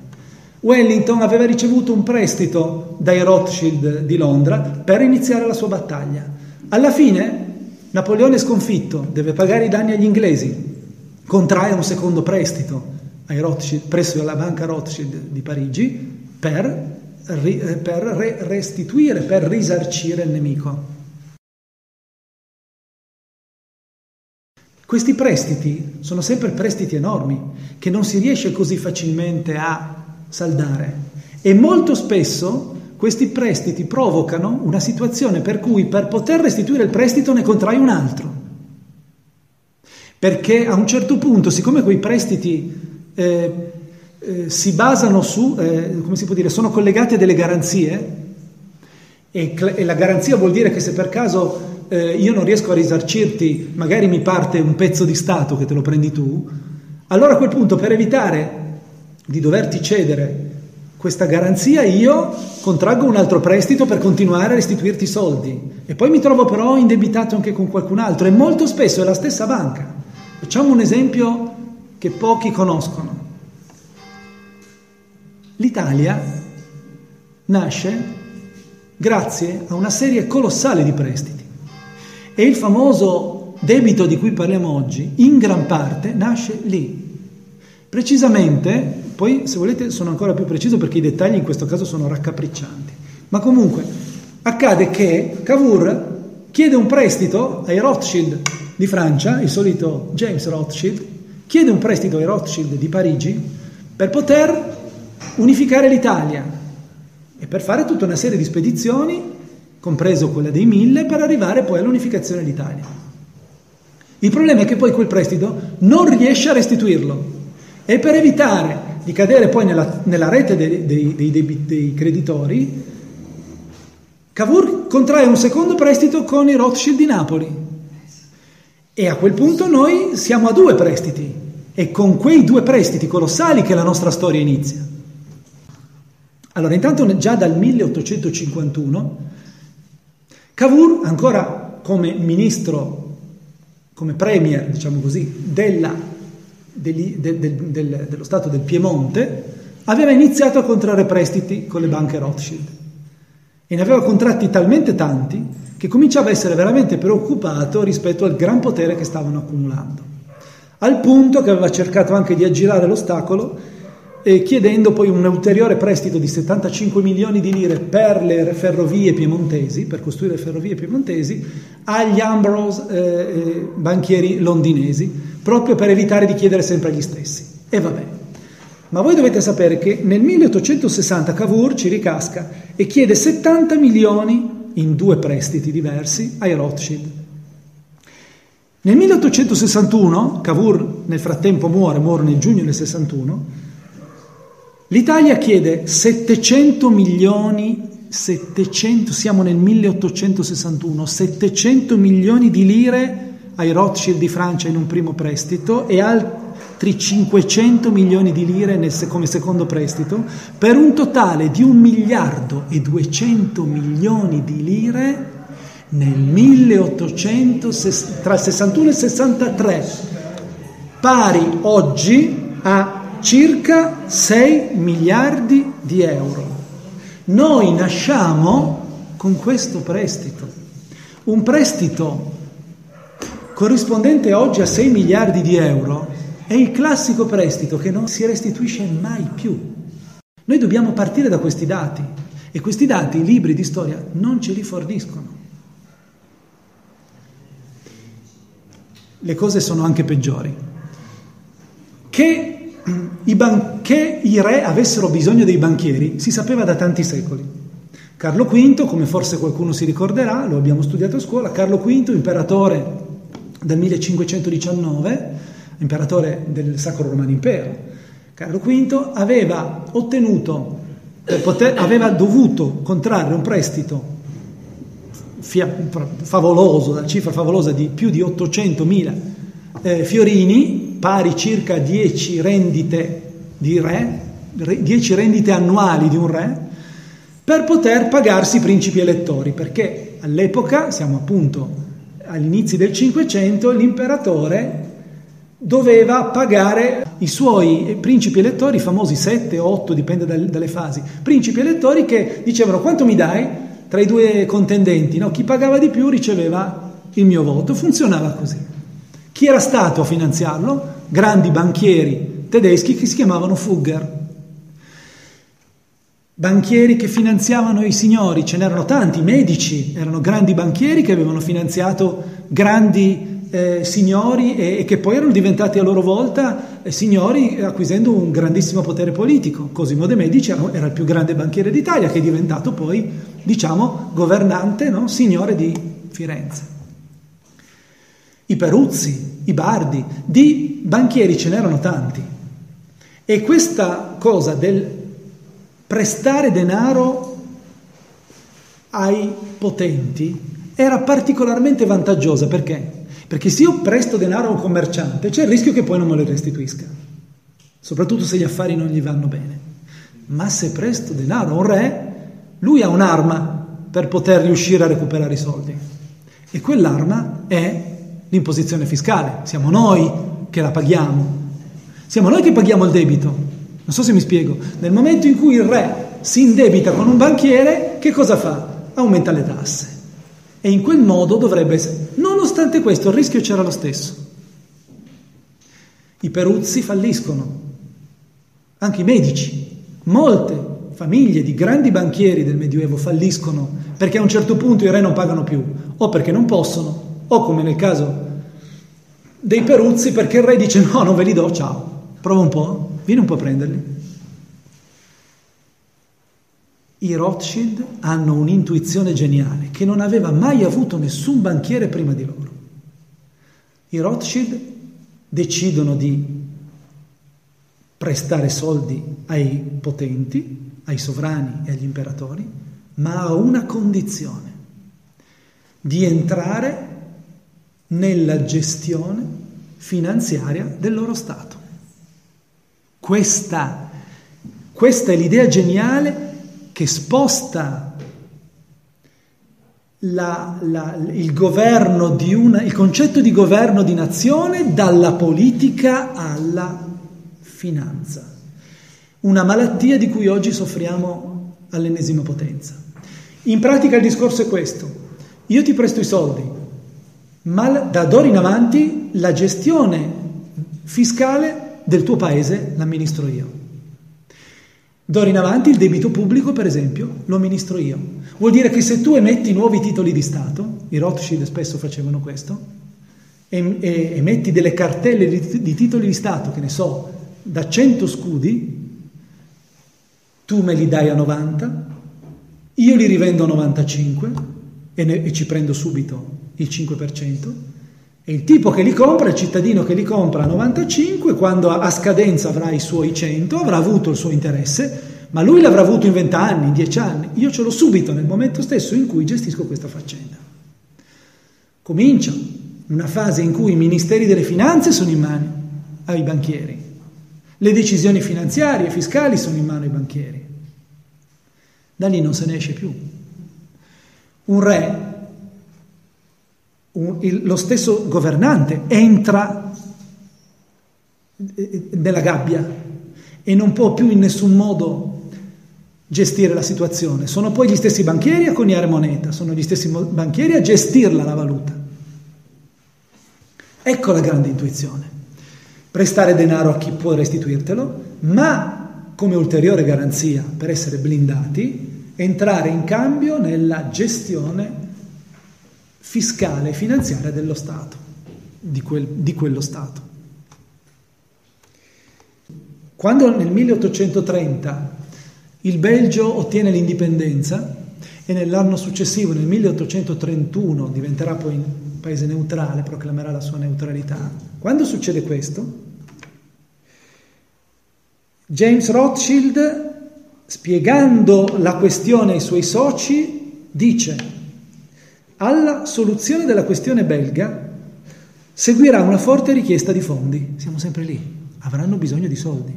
Speaker 1: Wellington aveva ricevuto un prestito dai Rothschild di Londra per iniziare la sua battaglia. Alla fine Napoleone sconfitto, deve pagare i danni agli inglesi, contrae un secondo prestito presso la banca Rothschild di Parigi per eh, per restituire, per risarcire il nemico. Questi prestiti sono sempre prestiti enormi che non si riesce così facilmente a saldare e molto spesso questi prestiti provocano una situazione per cui per poter restituire il prestito ne contrai un altro. Perché a un certo punto, siccome quei prestiti eh, eh, si basano su, eh, come si può dire, sono collegate a delle garanzie e, e, la garanzia vuol dire che se per caso eh, io non riesco a risarcirti, magari mi parte un pezzo di Stato che te lo prendi tu, allora a quel punto per evitare di doverti cedere questa garanzia io contraggo un altro prestito per continuare a restituirti i soldi e poi mi trovo però indebitato anche con qualcun altro e molto spesso è la stessa banca. Facciamo un esempio che pochi conoscono. L'Italia nasce grazie a una serie colossale di prestiti e il famoso debito di cui parliamo oggi in gran parte nasce lì. Precisamente, poi se volete sono ancora più preciso perché i dettagli in questo caso sono raccapriccianti, ma comunque accade che Cavour chiede un prestito ai Rothschild di Francia, il solito James Rothschild, chiede un prestito ai Rothschild di Parigi per poter unificare l'Italia e per fare tutta una serie di spedizioni, compreso quella dei mille, per arrivare poi all'unificazione d'Italia. Il problema è che poi quel prestito non riesce a restituirlo e per evitare di cadere poi nella, nella rete dei, dei, dei, dei creditori, Cavour contrae un secondo prestito con i Rothschild di Napoli. E a quel punto noi siamo a due prestiti. È con quei due prestiti colossali che la nostra storia inizia. Allora, intanto già dal 1851 Cavour, ancora come ministro, come premier, diciamo così, della, degli, de, de, del, dello Stato del Piemonte, aveva iniziato a contrarre prestiti con le banche Rothschild e ne aveva contratti talmente tanti che cominciava a essere veramente preoccupato rispetto al gran potere che stavano accumulando. Al punto che aveva cercato anche di aggirare l'ostacolo e chiedendo poi un ulteriore prestito di 75 milioni di lire per le ferrovie piemontesi, per costruire le ferrovie piemontesi, agli Ambrose eh, eh, banchieri londinesi, proprio per evitare di chiedere sempre agli stessi. E vabbè. Ma voi dovete sapere che nel 1860 Cavour ci ricasca e chiede 70 milioni in due prestiti diversi ai Rothschild. Nel 1861, Cavour nel frattempo muore, muore nel giugno del 61, L'Italia chiede 700 milioni, 700, siamo nel 1861, 700 milioni di lire ai Rothschild di Francia in un primo prestito e altri 500 milioni di lire nel, come secondo prestito, per un totale di 1 miliardo e 200 milioni di lire nel 1800, tra il 61 e il 63, pari oggi a circa 6 miliardi di euro. Noi nasciamo con questo prestito, un prestito corrispondente oggi a 6 miliardi di euro è il classico prestito che non si restituisce mai più. Noi dobbiamo partire da questi dati e questi dati i libri di storia non ce li forniscono. Le cose sono anche peggiori. Che i ban- che i re avessero bisogno dei banchieri si sapeva da tanti secoli. Carlo V, come forse qualcuno si ricorderà, lo abbiamo studiato a scuola, Carlo V, imperatore del 1519, imperatore del Sacro Romano Impero, Carlo V aveva ottenuto, poter, aveva dovuto contrarre un prestito favoloso, la cifra favolosa di più di 800.000 eh, fiorini pari circa 10 rendite di re, 10 rendite annuali di un re, per poter pagarsi i principi elettori, perché all'epoca, siamo appunto agli inizi del Cinquecento, l'imperatore doveva pagare i suoi principi elettori, i famosi 7 o 8, dipende dalle fasi, principi elettori che dicevano quanto mi dai tra i due contendenti, no? chi pagava di più riceveva il mio voto, funzionava così. Chi era stato a finanziarlo? Grandi banchieri tedeschi che si chiamavano Fugger. Banchieri che finanziavano i signori, ce n'erano tanti, medici, erano grandi banchieri che avevano finanziato grandi eh, signori e, e, che poi erano diventati a loro volta eh, signori acquisendo un grandissimo potere politico. Cosimo de' Medici era, era, il più grande banchiere d'Italia che è diventato poi, diciamo, governante, no? signore di Firenze. I Peruzzi, i bardi, di banchieri ce n'erano tanti. E questa cosa del prestare denaro ai potenti era particolarmente vantaggiosa perché? Perché se io presto denaro a un commerciante c'è il rischio che poi non me lo restituisca, soprattutto se gli affari non gli vanno bene. Ma se presto denaro a un re, lui ha un'arma per poter riuscire a recuperare i soldi. E quell'arma è l'imposizione fiscale, siamo noi che la paghiamo, siamo noi che paghiamo il debito. Non so se mi spiego. Nel momento in cui il re si indebita con un banchiere, che cosa fa? Aumenta le tasse. E in quel modo dovrebbe essere. Nonostante questo, il rischio c'era lo stesso. I peruzzi falliscono, anche i medici, molte famiglie di grandi banchieri del Medioevo falliscono perché a un certo punto i re non pagano più, o perché non possono, o come nel caso dei Peruzzi perché il re dice no, non ve li do, ciao, prova un po', vieni un po' a prenderli. I Rothschild hanno un'intuizione geniale che non aveva mai avuto nessun banchiere prima di loro. I Rothschild decidono di prestare soldi ai potenti, ai sovrani e agli imperatori, ma a una condizione, di entrare nella gestione finanziaria del loro Stato. Questa, questa è l'idea geniale che sposta la, la, il, una, il concetto di governo di nazione dalla politica alla finanza. Una malattia di cui oggi soffriamo all'ennesima potenza. In pratica il discorso è questo. Io ti presto i soldi, ma da d'ora in avanti la gestione fiscale del tuo paese l'amministro io. D'ora in avanti il debito pubblico, per esempio, lo amministro io. Vuol dire che se tu emetti nuovi titoli di Stato, i Rothschild spesso facevano questo, e, emetti delle cartelle di, di titoli di Stato, che ne so, da 100 scudi, tu me li dai a 90, io li rivendo a 95 e, ne, e ci prendo subito il 5%, e il tipo che li compra, il cittadino che li compra a 95, quando a scadenza avrà i suoi 100, avrà avuto il suo interesse, ma lui l'avrà avuto in 20 anni, in 10 anni. Io ce l'ho subito nel momento stesso in cui gestisco questa faccenda. Comincia una fase in cui i ministeri delle finanze sono in mano ai banchieri, le decisioni finanziarie e fiscali sono in mano ai banchieri. Da lì non se ne esce più. Un re un, il, lo stesso governante entra eh, nella gabbia e non può più in nessun modo gestire la situazione. Sono poi gli stessi banchieri a coniare moneta, sono gli stessi banchieri a gestirla la valuta. Ecco la grande intuizione. Prestare denaro a chi può restituirtelo, ma come ulteriore garanzia per essere blindati, entrare in cambio nella gestione fiscale e finanziaria dello Stato, di, quel, di quello Stato. Quando nel 1830 il Belgio ottiene l'indipendenza e nell'anno successivo, nel 1831, diventerà poi un paese neutrale, proclamerà la sua neutralità, quando succede questo, James Rothschild, spiegando la questione ai suoi soci, dice alla soluzione della questione belga seguirà una forte richiesta di fondi. Siamo sempre lì. Avranno bisogno di soldi.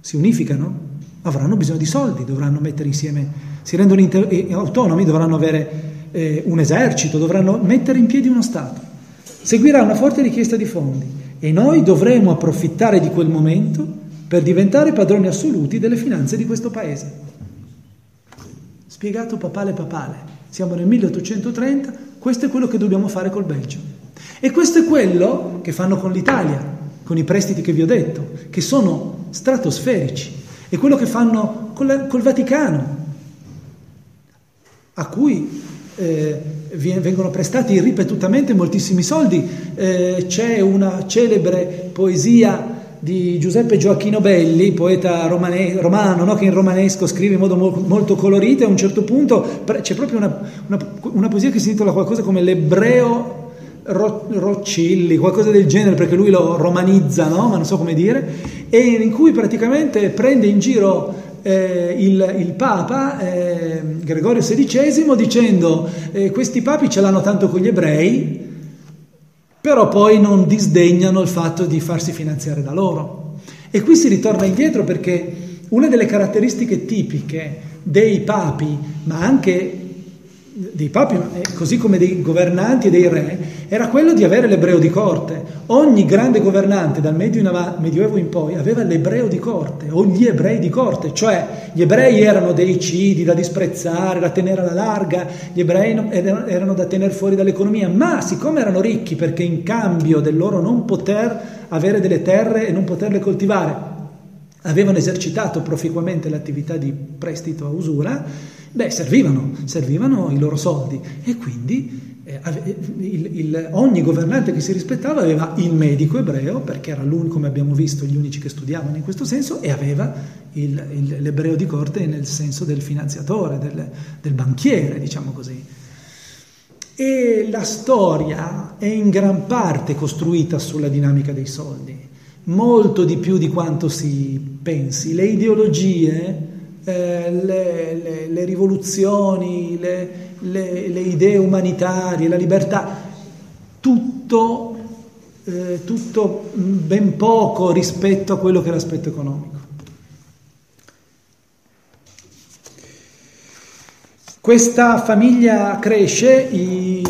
Speaker 1: Si unificano? Avranno bisogno di soldi, dovranno mettere insieme, si rendono inter- eh, autonomi, dovranno avere eh, un esercito, dovranno mettere in piedi uno Stato. Seguirà una forte richiesta di fondi e noi dovremo approfittare di quel momento per diventare padroni assoluti delle finanze di questo paese. Spiegato papale papale. Siamo nel 1830, questo è quello che dobbiamo fare col Belgio. E questo è quello che fanno con l'Italia, con i prestiti che vi ho detto, che sono stratosferici. È quello che fanno col, col Vaticano, a cui eh, vengono prestati ripetutamente moltissimi soldi. Eh, c'è una celebre poesia di Giuseppe Gioacchino Belli, poeta romane, romano, no? che in romanesco scrive in modo mo- molto colorito, e a un certo punto c'è proprio una, una, una, poesia che si intitola qualcosa come l'ebreo ro- Roccilli, qualcosa del genere, perché lui lo romanizza, no? ma non so come dire, e in cui praticamente prende in giro eh, il, il, Papa eh, Gregorio XVI dicendo eh, questi papi ce l'hanno tanto con gli ebrei, però poi non disdegnano il fatto di farsi finanziare da loro. E qui si ritorna indietro perché una delle caratteristiche tipiche dei papi, ma anche dei papi, così come dei governanti e dei re, era quello di avere l'ebreo di corte. Ogni grande governante dal Medioevo in poi aveva l'ebreo di corte o gli ebrei di corte, cioè gli ebrei erano dei cidi da disprezzare, da tenere alla larga, gli ebrei erano da tenere fuori dall'economia, ma siccome erano ricchi perché in cambio del loro non poter avere delle terre e non poterle coltivare, avevano esercitato proficuamente l'attività di prestito a usura, beh, servivano, servivano i loro soldi e quindi eh, il, il, ogni governante che si rispettava aveva il medico ebreo, perché era l'unico, come abbiamo visto, gli unici che studiavano in questo senso, e aveva il, l'ebreo di corte nel senso del finanziatore, del, del banchiere, diciamo così. E la storia è in gran parte costruita sulla dinamica dei soldi molto di più di quanto si pensi. Le ideologie, eh, le, le, le, rivoluzioni, le, le, idee umanitarie, la libertà, tutto, eh, tutto ben poco rispetto a quello che è l'aspetto economico. Questa famiglia cresce, i,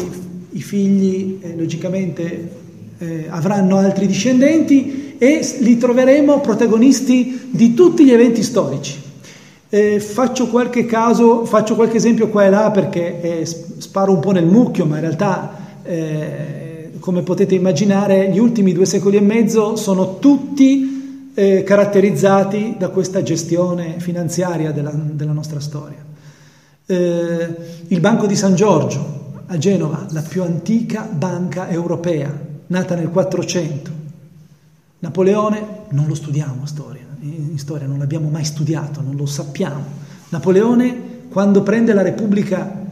Speaker 1: i figli eh, logicamente eh, avranno altri discendenti e li troveremo protagonisti di tutti gli eventi storici. Eh, faccio qualche caso, faccio qualche esempio qua e là perché eh, sparo un po' nel mucchio, ma in realtà, eh, come potete immaginare, gli ultimi due secoli e mezzo sono tutti eh, caratterizzati da questa gestione finanziaria della, della nostra storia. Eh, il Banco di San Giorgio a Genova, la più antica banca europea, nata nel 400. Napoleone non lo studiamo a storia, in storia non l'abbiamo mai studiato, non lo sappiamo. Napoleone quando prende la Repubblica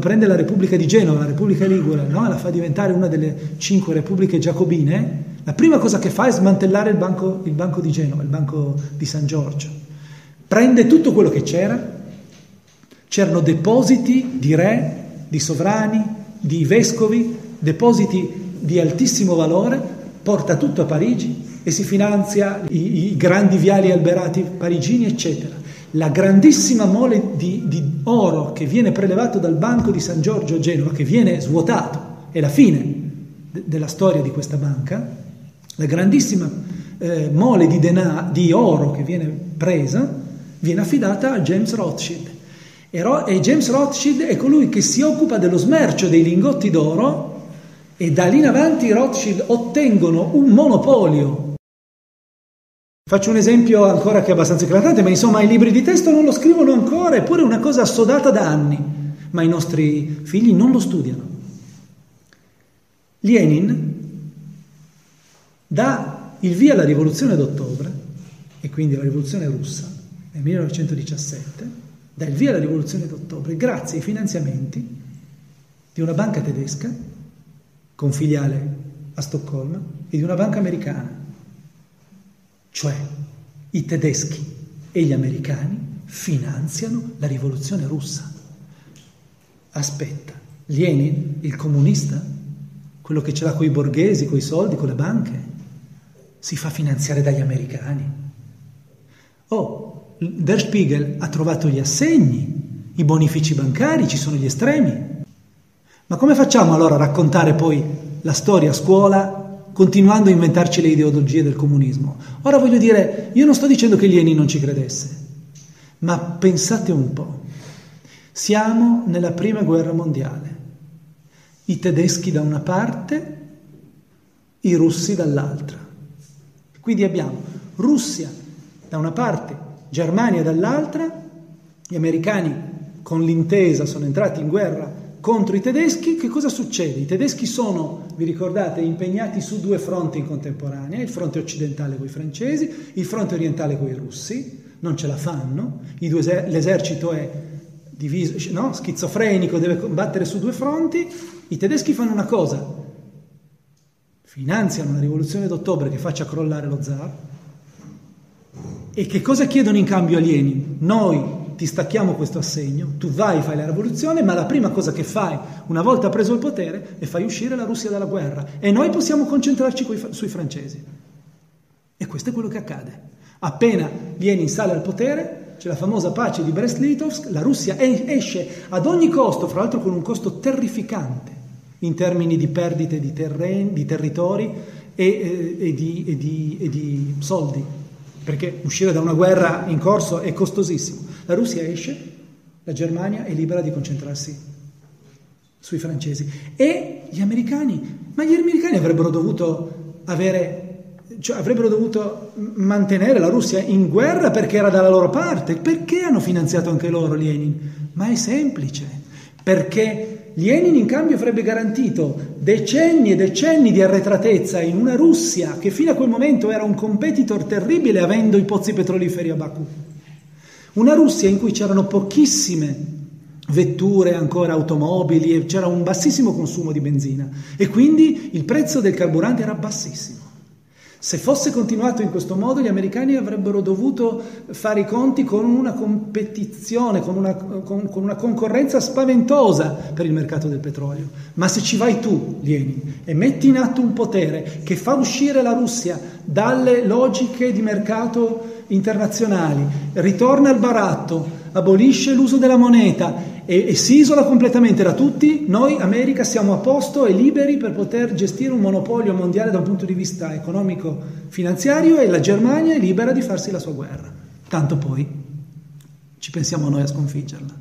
Speaker 1: prende la Repubblica di Genova, la Repubblica Ligure, no? la fa diventare una delle cinque repubbliche giacobine, la prima cosa che fa è smantellare il banco, il banco di Genova, il banco di San Giorgio. Prende tutto quello che c'era, c'erano depositi di re, di sovrani, di vescovi, depositi di altissimo valore, porta tutto a Parigi e si finanzia i, i grandi viali alberati parigini, eccetera la grandissima mole di, di, oro che viene prelevato dal banco di San Giorgio a Genova, che viene svuotato, è la fine de- della storia di questa banca, la grandissima eh, mole di, denaro, di oro che viene presa, viene affidata a James Rothschild. Ro- e James Rothschild è colui che si occupa dello smercio dei lingotti d'oro e da lì in avanti i Rothschild ottengono un monopolio Faccio un esempio ancora che è abbastanza eclatante, ma insomma i libri di testo non lo scrivono ancora, eppure è una cosa assodata da anni, ma i nostri figli non lo studiano. Lenin dà il via alla rivoluzione d'ottobre, e quindi alla rivoluzione russa, nel 1917, dà il via alla rivoluzione d'ottobre grazie ai finanziamenti di una banca tedesca con filiale a Stoccolma e di una banca americana cioè i tedeschi e gli americani finanziano la rivoluzione russa. Aspetta, Lenin, il comunista, quello che ce l'ha con i borghesi, con i soldi, con le banche, si fa finanziare dagli americani. Oh, Der Spiegel ha trovato gli assegni, i bonifici bancari, ci sono gli estremi. Ma come facciamo allora a raccontare poi la storia a scuola continuando a inventarci le ideologie del comunismo. Ora voglio dire, io non sto dicendo che Lenin non ci credesse, ma pensate un po', siamo nella prima guerra mondiale, i tedeschi da una parte, i russi dall'altra. Quindi abbiamo Russia da una parte, Germania dall'altra, gli americani con l'intesa sono entrati in guerra contro i tedeschi, che cosa succede? I tedeschi sono, vi ricordate, impegnati su due fronti in contemporanea, il fronte occidentale con i francesi, il fronte orientale con i russi, non ce la fanno, due, l'esercito è diviso, no? schizofrenico, deve combattere su due fronti, i tedeschi fanno una cosa, finanziano una rivoluzione d'ottobre che faccia crollare lo zar, e che cosa chiedono in cambio a Lenin? Noi ti stacchiamo questo assegno, tu vai, fai la rivoluzione, ma la prima cosa che fai una volta preso il potere è fai uscire la Russia dalla guerra e noi possiamo concentrarci coi, sui francesi. E questo è quello che accade. Appena viene in sala al potere, c'è la famosa pace di Brest-Litovsk, la Russia esce ad ogni costo, fra l'altro con un costo terrificante in termini di perdite di, terreni, di territori e, e, e, di, e di soldi, perché uscire da una guerra in corso è costosissimo. La Russia esce, la Germania è libera di concentrarsi sui francesi. E gli americani? Ma gli americani avrebbero dovuto avere cioè avrebbero dovuto mantenere la Russia in guerra perché era dalla loro parte. Perché hanno finanziato anche loro Lenin? Ma è semplice, perché Lenin in cambio avrebbe garantito decenni e decenni di arretratezza in una Russia che fino a quel momento era un competitor terribile avendo i pozzi petroliferi a Baku. Una Russia in cui c'erano pochissime vetture, ancora automobili, e c'era un bassissimo consumo di benzina e quindi il prezzo del carburante era bassissimo. Se fosse continuato in questo modo, gli americani avrebbero dovuto fare i conti con una competizione, con una, con, con una, concorrenza spaventosa per il mercato del petrolio. Ma se ci vai tu, Lenin, e metti in atto un potere che fa uscire la Russia dalle logiche di mercato internazionali, ritorna al baratto, abolisce l'uso della moneta e, e, si isola completamente da tutti, noi America siamo a posto e liberi per poter gestire un monopolio mondiale da un punto di vista economico-finanziario e la Germania è libera di farsi la sua guerra. Tanto poi ci pensiamo noi a sconfiggerla.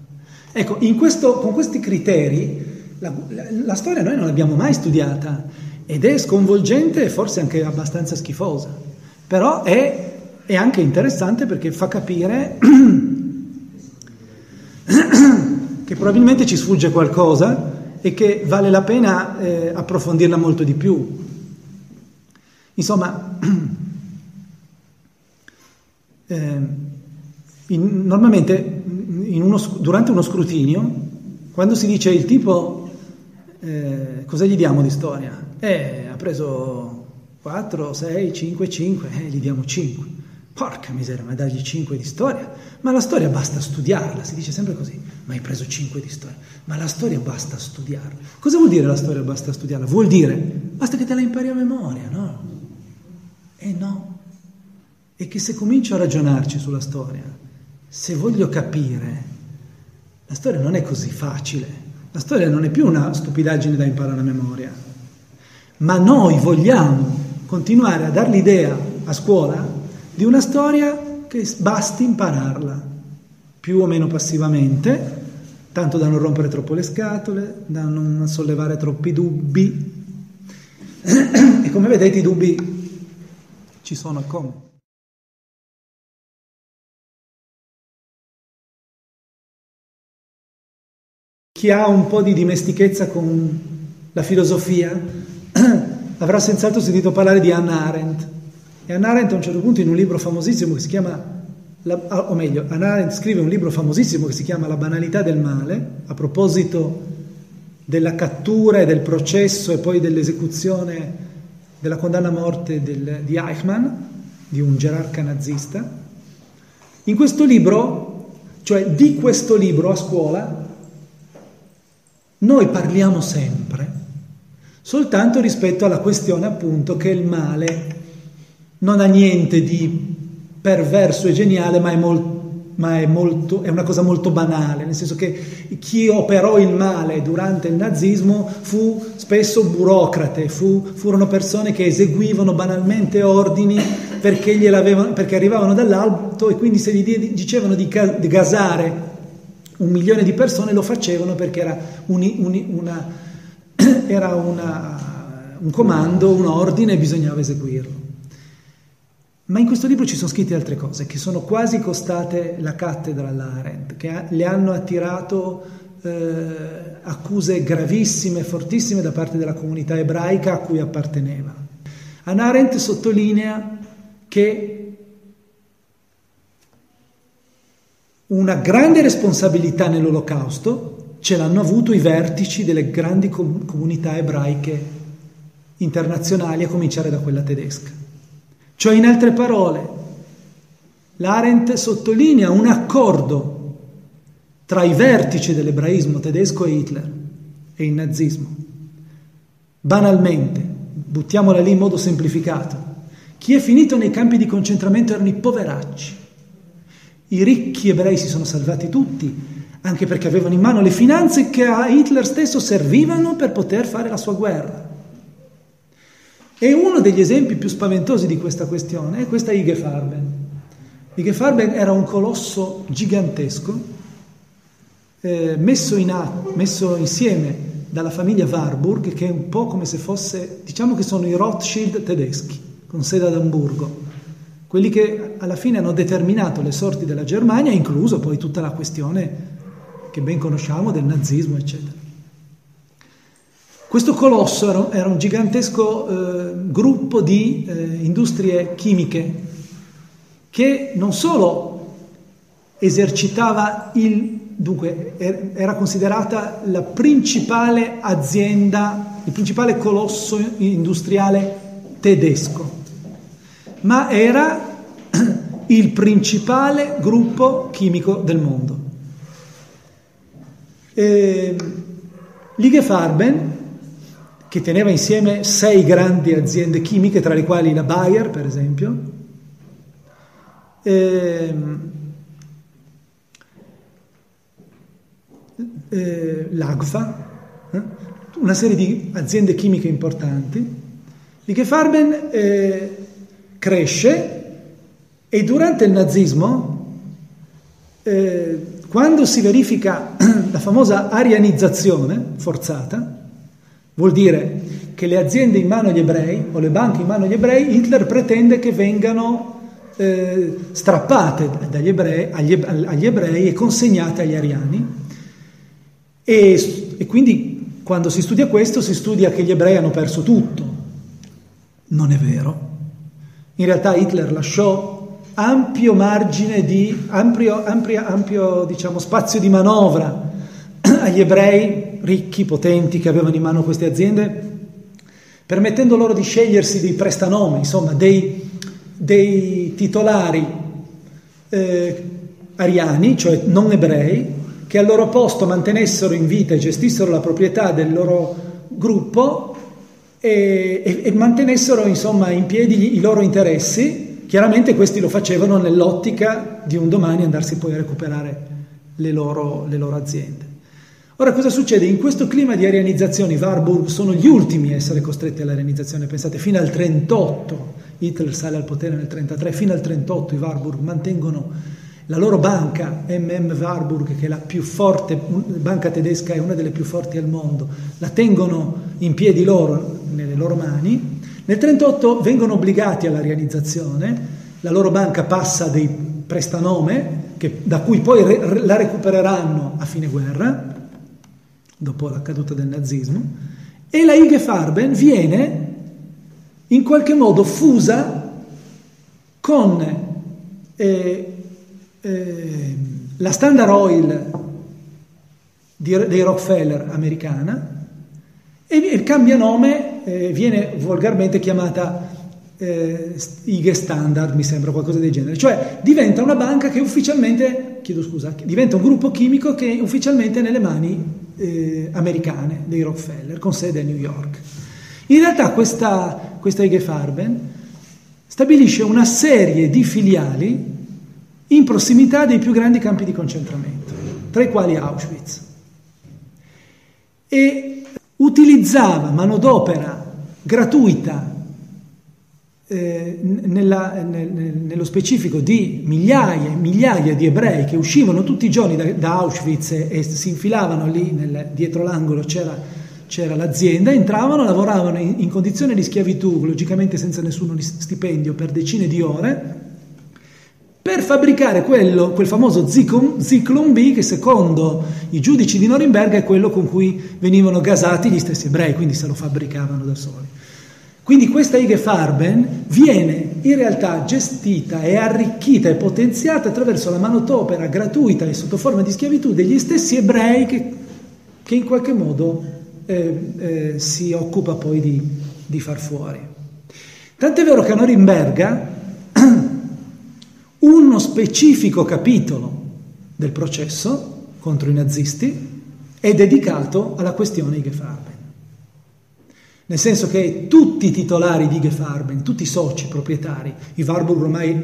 Speaker 1: Ecco, questo, con questi criteri la, la, la storia noi non l'abbiamo mai studiata ed è sconvolgente e forse anche abbastanza schifosa, però è è anche interessante perché fa capire che probabilmente ci sfugge qualcosa e che vale la pena eh, approfondirla molto di più. Insomma, eh, in, normalmente in uno, durante uno scrutinio, quando si dice il tipo, eh, cosa gli diamo di storia? Eh, ha preso 4, 6, 5, 5, eh, gli diamo 5. Porca miseria, ma dargli 5 di storia? Ma la storia basta studiarla, si dice sempre così. Ma hai preso 5 di storia? Ma la storia basta studiarla. Cosa vuol dire la storia basta studiarla? Vuol dire basta che te la impari a memoria, no? E eh no. E che se comincio a ragionarci sulla storia, se voglio capire, la storia non è così facile. La storia non è più una stupidaggine da imparare a memoria. Ma noi vogliamo continuare a dare l'idea a scuola di una storia che basti impararla, più o meno passivamente, tanto da non rompere troppo le scatole, da non sollevare troppi dubbi. E come vedete i dubbi ci sono come. Chi ha un po' di dimestichezza con la filosofia avrà senz'altro sentito parlare di Hannah Arendt. E Anna Arendt a un certo punto in un libro famosissimo che si chiama, la, o meglio, Anna Arendt scrive un libro famosissimo che si chiama La banalità del male, a proposito della cattura e del processo e poi dell'esecuzione della condanna a morte del, di Eichmann, di un gerarca nazista. In questo libro, cioè di questo libro a scuola, noi parliamo sempre, soltanto rispetto alla questione appunto che il male non ha niente di perverso e geniale, ma è, mol- ma è, molto, è una cosa molto banale, nel senso che chi operò il male durante il nazismo fu spesso burocrate, fu, furono persone che eseguivano banalmente ordini perché, perché, arrivavano dall'alto e quindi se gli dicevano di, di gasare un milione di persone lo facevano perché era, un, un, una, era una, un comando, un ordine e bisognava eseguirlo. Ma in questo libro ci sono scritte altre cose che sono quasi costate la cattedra all'Arendt, che le hanno attirato eh, accuse gravissime, fortissime da parte della comunità ebraica a cui apparteneva. Anna Arendt sottolinea che una grande responsabilità nell'olocausto ce l'hanno avuto i vertici delle grandi comunità ebraiche internazionali, a cominciare da quella tedesca. Cioè, in altre parole, l'Arendt sottolinea un accordo tra i vertici dell'ebraismo tedesco e Hitler e il nazismo. Banalmente, buttiamola lì in modo semplificato, chi è finito nei campi di concentramento erano i poveracci. I ricchi ebrei si sono salvati tutti, anche perché avevano in mano le finanze che a Hitler stesso servivano per poter fare la sua guerra. E uno degli esempi più spaventosi di questa questione è questa Ige Farben. Ige Farben era un colosso gigantesco eh, messo, in atto, messo insieme dalla famiglia Warburg, che è un po' come se fosse, diciamo che sono i Rothschild tedeschi, con sede ad Amburgo, quelli che alla fine hanno determinato le sorti della Germania, incluso poi tutta la questione che ben conosciamo del nazismo, eccetera. Questo colosso era, un gigantesco eh, gruppo di eh, industrie chimiche che non solo esercitava il, dunque er, era considerata la principale azienda, il principale colosso industriale tedesco, ma era il principale gruppo chimico del mondo. E, Ligue Farben che teneva insieme sei grandi aziende chimiche, tra le quali la Bayer, per esempio, eh, eh, l'Agfa, eh, una serie di aziende chimiche importanti. Lichefarben eh, cresce e durante il nazismo, eh, quando si verifica la famosa arianizzazione forzata, Vuol dire che le aziende in mano agli ebrei o le banche in mano agli ebrei, Hitler pretende che vengano eh, strappate dagli ebrei, agli, agli ebrei, e consegnate agli ariani. E, e quindi quando si studia questo si studia che gli ebrei hanno perso tutto. Non è vero. In realtà Hitler lasciò ampio margine di, ampio, ampio, ampio diciamo, spazio di manovra agli ebrei ricchi, potenti, che avevano in mano queste aziende, permettendo loro di scegliersi dei prestanome, insomma dei, dei titolari eh, ariani, cioè non ebrei, che al loro posto mantenessero in vita e gestissero la proprietà del loro gruppo e, e, e mantenessero insomma in piedi i loro interessi Chiaramente questi lo facevano nell'ottica di un domani andarsi poi a recuperare le loro, le loro aziende. Ora cosa succede? In questo clima di arianizzazione i Warburg sono gli ultimi a essere costretti all'arianizzazione, pensate fino al 38, Hitler sale al potere nel 33, fino al 38 i Warburg mantengono la loro banca, MM Warburg, che è la più forte banca tedesca, è una delle più forti al mondo, la tengono in piedi loro, nelle loro mani, nel 1938 vengono obbligati alla realizzazione, la loro banca passa dei prestanome, che, da cui poi re, la recupereranno a fine guerra, dopo la caduta del nazismo, e la IG Farben viene in qualche modo fusa con eh, eh, la Standard Oil di, dei Rockefeller americana e, e cambia nome eh, viene volgarmente chiamata eh, IG Standard, mi sembra qualcosa del genere, cioè diventa una banca che ufficialmente, chiedo scusa, diventa un gruppo chimico che ufficialmente è nelle mani eh, americane dei Rockefeller, con sede a New York. In realtà questa, questa IG Farben stabilisce una serie di filiali in prossimità dei più grandi campi di concentramento, tra i quali Auschwitz. E utilizzava manodopera gratuita eh, nella, nel, nello specifico di migliaia e migliaia di ebrei che uscivano tutti i giorni da, da Auschwitz e, e, si infilavano lì nel, dietro l'angolo c'era, c'era, l'azienda, entravano, lavoravano in, in condizioni di schiavitù, logicamente senza nessuno stipendio, per decine di ore, per fabbricare quello, quel famoso Zyklon B che secondo i giudici di Norimberga è quello con cui venivano gasati gli stessi ebrei, quindi se lo fabbricavano da soli. Quindi questa IG Farben viene in realtà gestita e arricchita e potenziata attraverso la manodopera gratuita e sotto forma di schiavitù degli stessi ebrei che, che in qualche modo eh, eh, si occupa poi di, di far fuori. Tant'è vero che a Norimberga uno specifico capitolo del processo contro i nazisti è dedicato alla questione Gefarben. Nel senso che tutti i titolari di Gefarben, tutti i soci proprietari, i Warburg ormai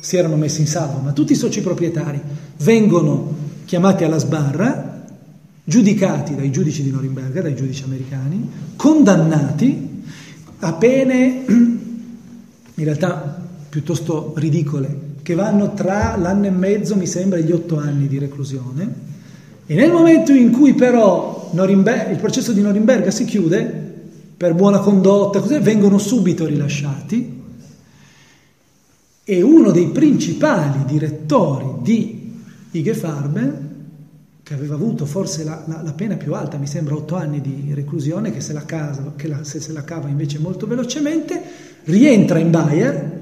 Speaker 1: si erano messi in salvo, ma tutti i soci proprietari vengono chiamati alla sbarra, giudicati dai giudici di Norimberga, dai giudici americani, condannati a pene in realtà piuttosto ridicole, che vanno tra l'anno e mezzo, mi sembra, e gli otto anni di reclusione. E nel momento in cui però Norimber- il processo di Norimberga si chiude, per buona condotta, così, vengono subito rilasciati. E uno dei principali direttori di IG Farben, che aveva avuto forse la, la, la, pena più alta, mi sembra otto anni di reclusione, che se la, casa, che se, se la cava invece molto velocemente, rientra in Bayer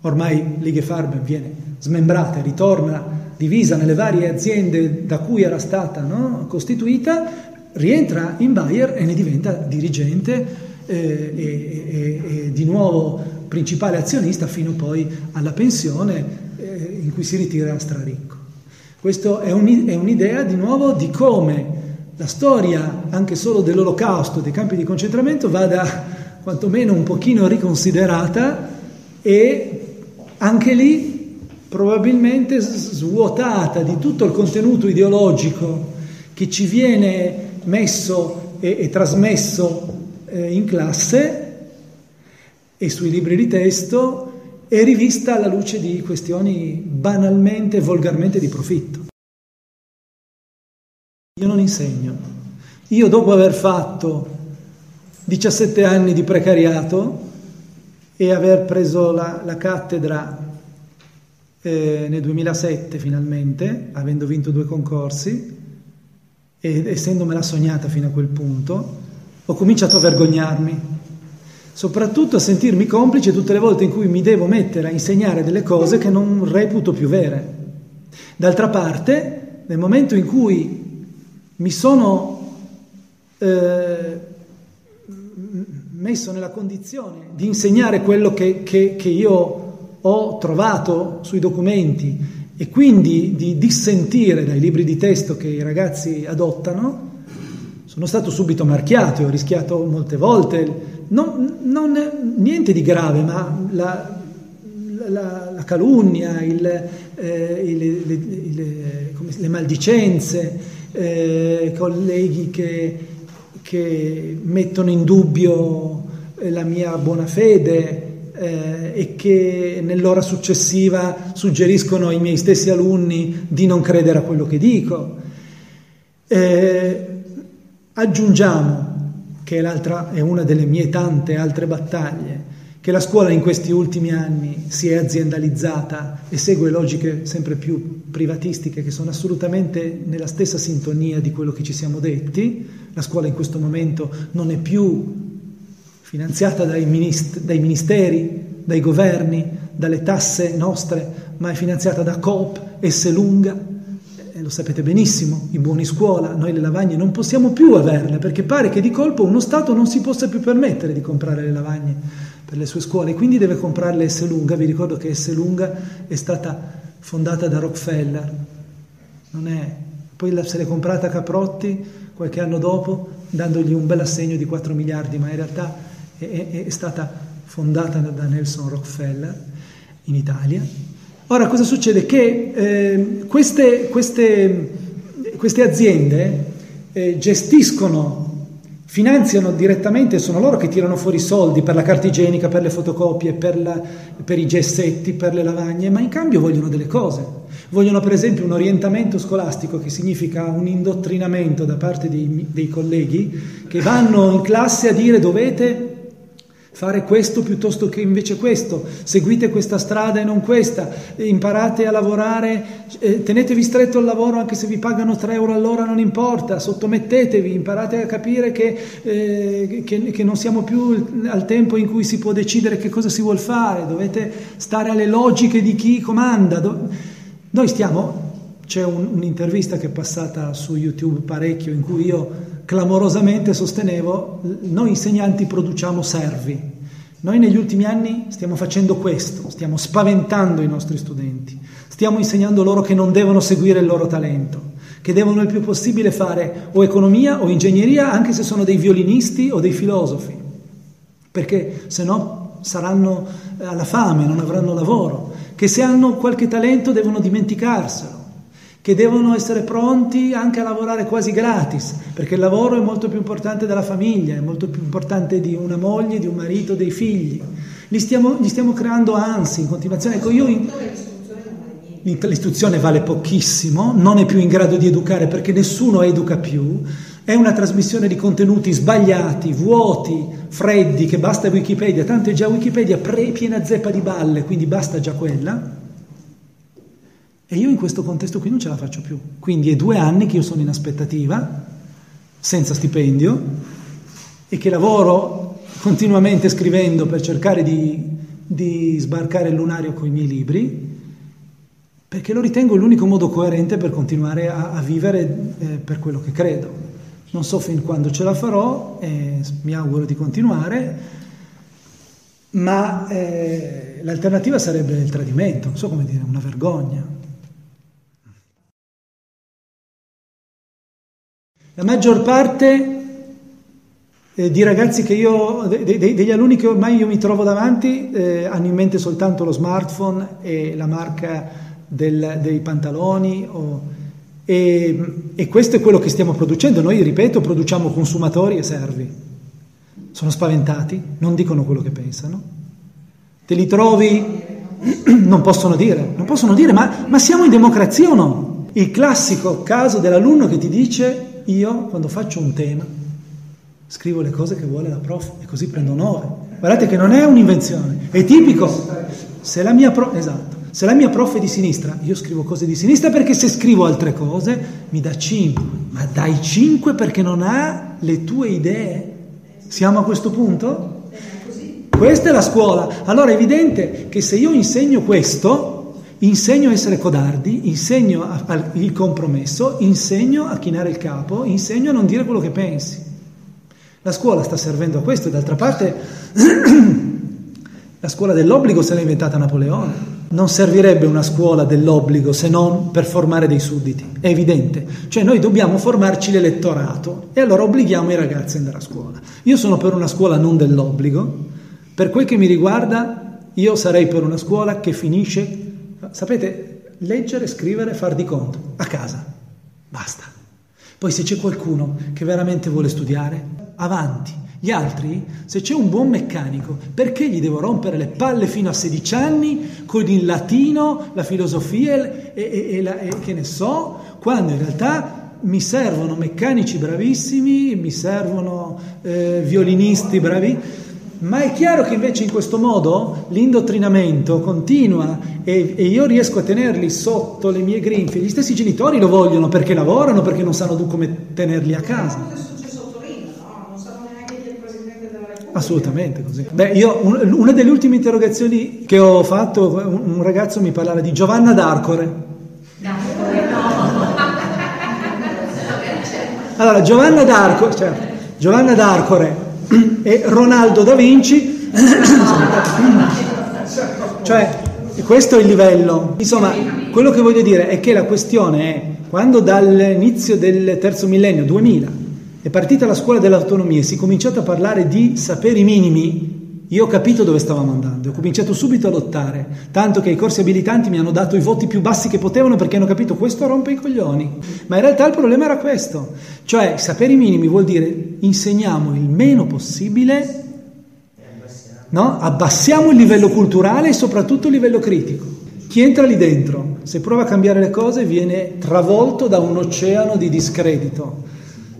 Speaker 1: Ormai Lighe Farben viene smembrata e ritorna divisa nelle varie aziende da cui era stata no, costituita, rientra in Bayer e ne diventa dirigente eh, e, e, e, di nuovo principale azionista fino poi alla pensione eh, in cui si ritira straricco. Questa è, un, è un'idea di nuovo di come la storia anche solo dell'olocausto, dei campi di concentramento, vada quantomeno un pochino riconsiderata e anche lì probabilmente svuotata di tutto il contenuto ideologico che ci viene messo e, e trasmesso eh, in classe e sui libri di testo e rivista alla luce di questioni banalmente, volgarmente di profitto. Io non insegno. Io dopo aver fatto 17 anni di precariato, e aver preso la, la cattedra eh, nel 2007 finalmente, avendo vinto due concorsi ed essendomela sognata fino a quel punto, ho cominciato a vergognarmi, soprattutto a sentirmi complice tutte le volte in cui mi devo mettere a insegnare delle cose che non reputo più vere. D'altra parte, nel momento in cui mi sono eh, messo nella condizione di insegnare quello che, che, che io ho trovato sui documenti e quindi di dissentire dai libri di testo che i ragazzi adottano, sono stato subito marchiato e ho rischiato molte volte, non, non niente di grave, ma la, la, la calunnia, il, eh, il, le, come, le, maldicenze, eh, colleghi che, che, mettono in dubbio la mia buona fede eh, e che nell'ora successiva suggeriscono ai miei stessi alunni di non credere a quello che dico. Eh, Aggiungiamo, che l'altra è una delle mie tante altre battaglie, che la scuola in questi ultimi anni si è aziendalizzata e segue logiche sempre più privatistiche che sono assolutamente nella stessa sintonia di quello che ci siamo detti. La scuola in questo momento non è più finanziata dai, minist- dai ministeri, dai governi, dalle tasse nostre, ma è finanziata da Coop e Selunga e lo sapete benissimo, i buoni scuola, noi le lavagne non possiamo più averle perché pare che di colpo uno Stato non si possa più permettere di comprare le lavagne per le sue scuole, quindi deve comprarle S. Lunga. Vi ricordo che S. Lunga è stata fondata da Rockefeller, non è, poi se l'è comprata Caprotti qualche anno dopo dandogli un bel assegno di 4 miliardi, ma in realtà è, è, stata fondata da Nelson Rockefeller in Italia Ora cosa succede? Che eh, queste, queste, queste, aziende eh, gestiscono, finanziano direttamente, sono loro che tirano fuori i soldi per la carta igienica, per le fotocopie, per, la, per i gessetti, per le lavagne, ma in cambio vogliono delle cose. Vogliono per esempio un orientamento scolastico che significa un indottrinamento da parte dei, dei colleghi che vanno in classe a dire dovete fare questo piuttosto che invece questo, seguite questa strada e non questa, imparate a lavorare, eh, tenetevi stretto al lavoro anche se vi pagano 3 euro all'ora, non importa, sottomettetevi, imparate a capire che, eh, che, che non siamo più al tempo in cui si può decidere che cosa si vuole fare, dovete stare alle logiche di chi comanda. Noi stiamo, c'è un, un'intervista che è passata su YouTube parecchio in cui io clamorosamente sostenevo, noi insegnanti produciamo servi. Noi negli ultimi anni stiamo facendo questo, stiamo spaventando i nostri studenti, stiamo insegnando loro che non devono seguire il loro talento, che devono il più possibile fare o economia o ingegneria anche se sono dei violinisti o dei filosofi, perché se no saranno alla fame, non avranno lavoro, che se hanno qualche talento devono dimenticarselo che devono essere pronti anche a lavorare quasi gratis, perché il lavoro è molto più importante della famiglia, è molto più importante di una moglie, di un marito, dei figli. Gli stiamo, gli stiamo creando ansi in continuazione. Ecco, io in, l'istruzione vale pochissimo, non è più in grado di educare perché nessuno educa più, è una trasmissione di contenuti sbagliati, vuoti, freddi, che basta Wikipedia, tanto è già Wikipedia pre, piena zeppa di balle, quindi basta già quella. E io in questo contesto qui non ce la faccio più. Quindi è due anni che io sono in aspettativa, senza stipendio, e che lavoro continuamente scrivendo per cercare di, di sbarcare il lunario con i miei libri, perché lo ritengo l'unico modo coerente per continuare a, a vivere eh, per quello che credo. Non so fin quando ce la farò, eh, mi auguro di continuare, ma eh, l'alternativa sarebbe il tradimento, non so come dire, una vergogna. La maggior parte eh, di ragazzi che io, de, de, degli alunni che ormai io mi trovo davanti, eh, hanno in mente soltanto lo smartphone e la marca del, dei pantaloni. O, e, e questo è quello che stiamo producendo. Noi, ripeto, produciamo consumatori e servi. Sono spaventati, non dicono quello che pensano. Te li trovi, non possono dire, non possono dire, ma, ma siamo in democrazia o no? Il classico caso dell'alunno che ti dice io quando faccio un tema scrivo le cose che vuole la prof e così prendo 9. Guardate che non è un'invenzione, è tipico. Se la mia prof, esatto, Se la mia prof è di sinistra, io scrivo cose di sinistra perché se scrivo altre cose mi dà 5, ma dai 5 perché non ha le tue idee. Siamo a questo punto? Questa è la scuola. Allora è evidente che se io insegno questo, insegno a essere codardi, insegno il compromesso, insegno a chinare il capo, insegno a non dire quello che pensi. La scuola sta servendo a questo, d'altra parte la scuola dell'obbligo se l'ha inventata Napoleone. Non servirebbe una scuola dell'obbligo se non per formare dei sudditi, è evidente. Cioè noi dobbiamo formarci l'elettorato e allora obblighiamo i ragazzi ad andare a scuola. Io sono per una scuola non dell'obbligo, per quel che mi riguarda io sarei per una scuola che finisce, sapete, leggere, scrivere, far di conto, a casa, basta. Poi se c'è qualcuno che veramente vuole studiare, avanti. Gli altri, se c'è un buon meccanico, perché gli devo rompere le palle fino a 16 anni con il latino, la filosofia e, e, e, la, e che ne so, quando in realtà mi servono meccanici bravissimi, mi servono eh, violinisti bravi, ma è chiaro che invece in questo modo l'indottrinamento continua e, e, io riesco a tenerli sotto le mie grinfie. Gli stessi genitori lo vogliono perché lavorano, perché non sanno come tenerli a casa. Assolutamente così. Beh, io un, una delle ultime interrogazioni che ho fatto, un, un ragazzo mi parlava di Giovanna d'Arcore. Allora, Giovanna d'Arcore, cioè, Giovanna d'Arcore e Ronaldo da Vinci, cioè, questo è il livello. Insomma, quello che voglio dire è che la questione è, quando dall'inizio del terzo millennio, 2000, è partita la scuola dell'autonomia e si è cominciato a parlare di saperi minimi, io ho capito dove stavamo andando, ho cominciato subito a lottare, tanto che i corsi abilitanti mi hanno dato i voti più bassi che potevano perché hanno capito questo rompe i coglioni. Ma in realtà il problema era questo, cioè saperi minimi vuol dire insegniamo il meno possibile, no? abbassiamo il livello culturale e soprattutto il livello critico. Chi entra lì dentro, se prova a cambiare le cose, viene travolto da un oceano di discredito.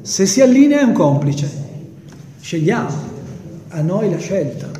Speaker 1: Se si allinea è un complice. Scegliamo, a noi la scelta.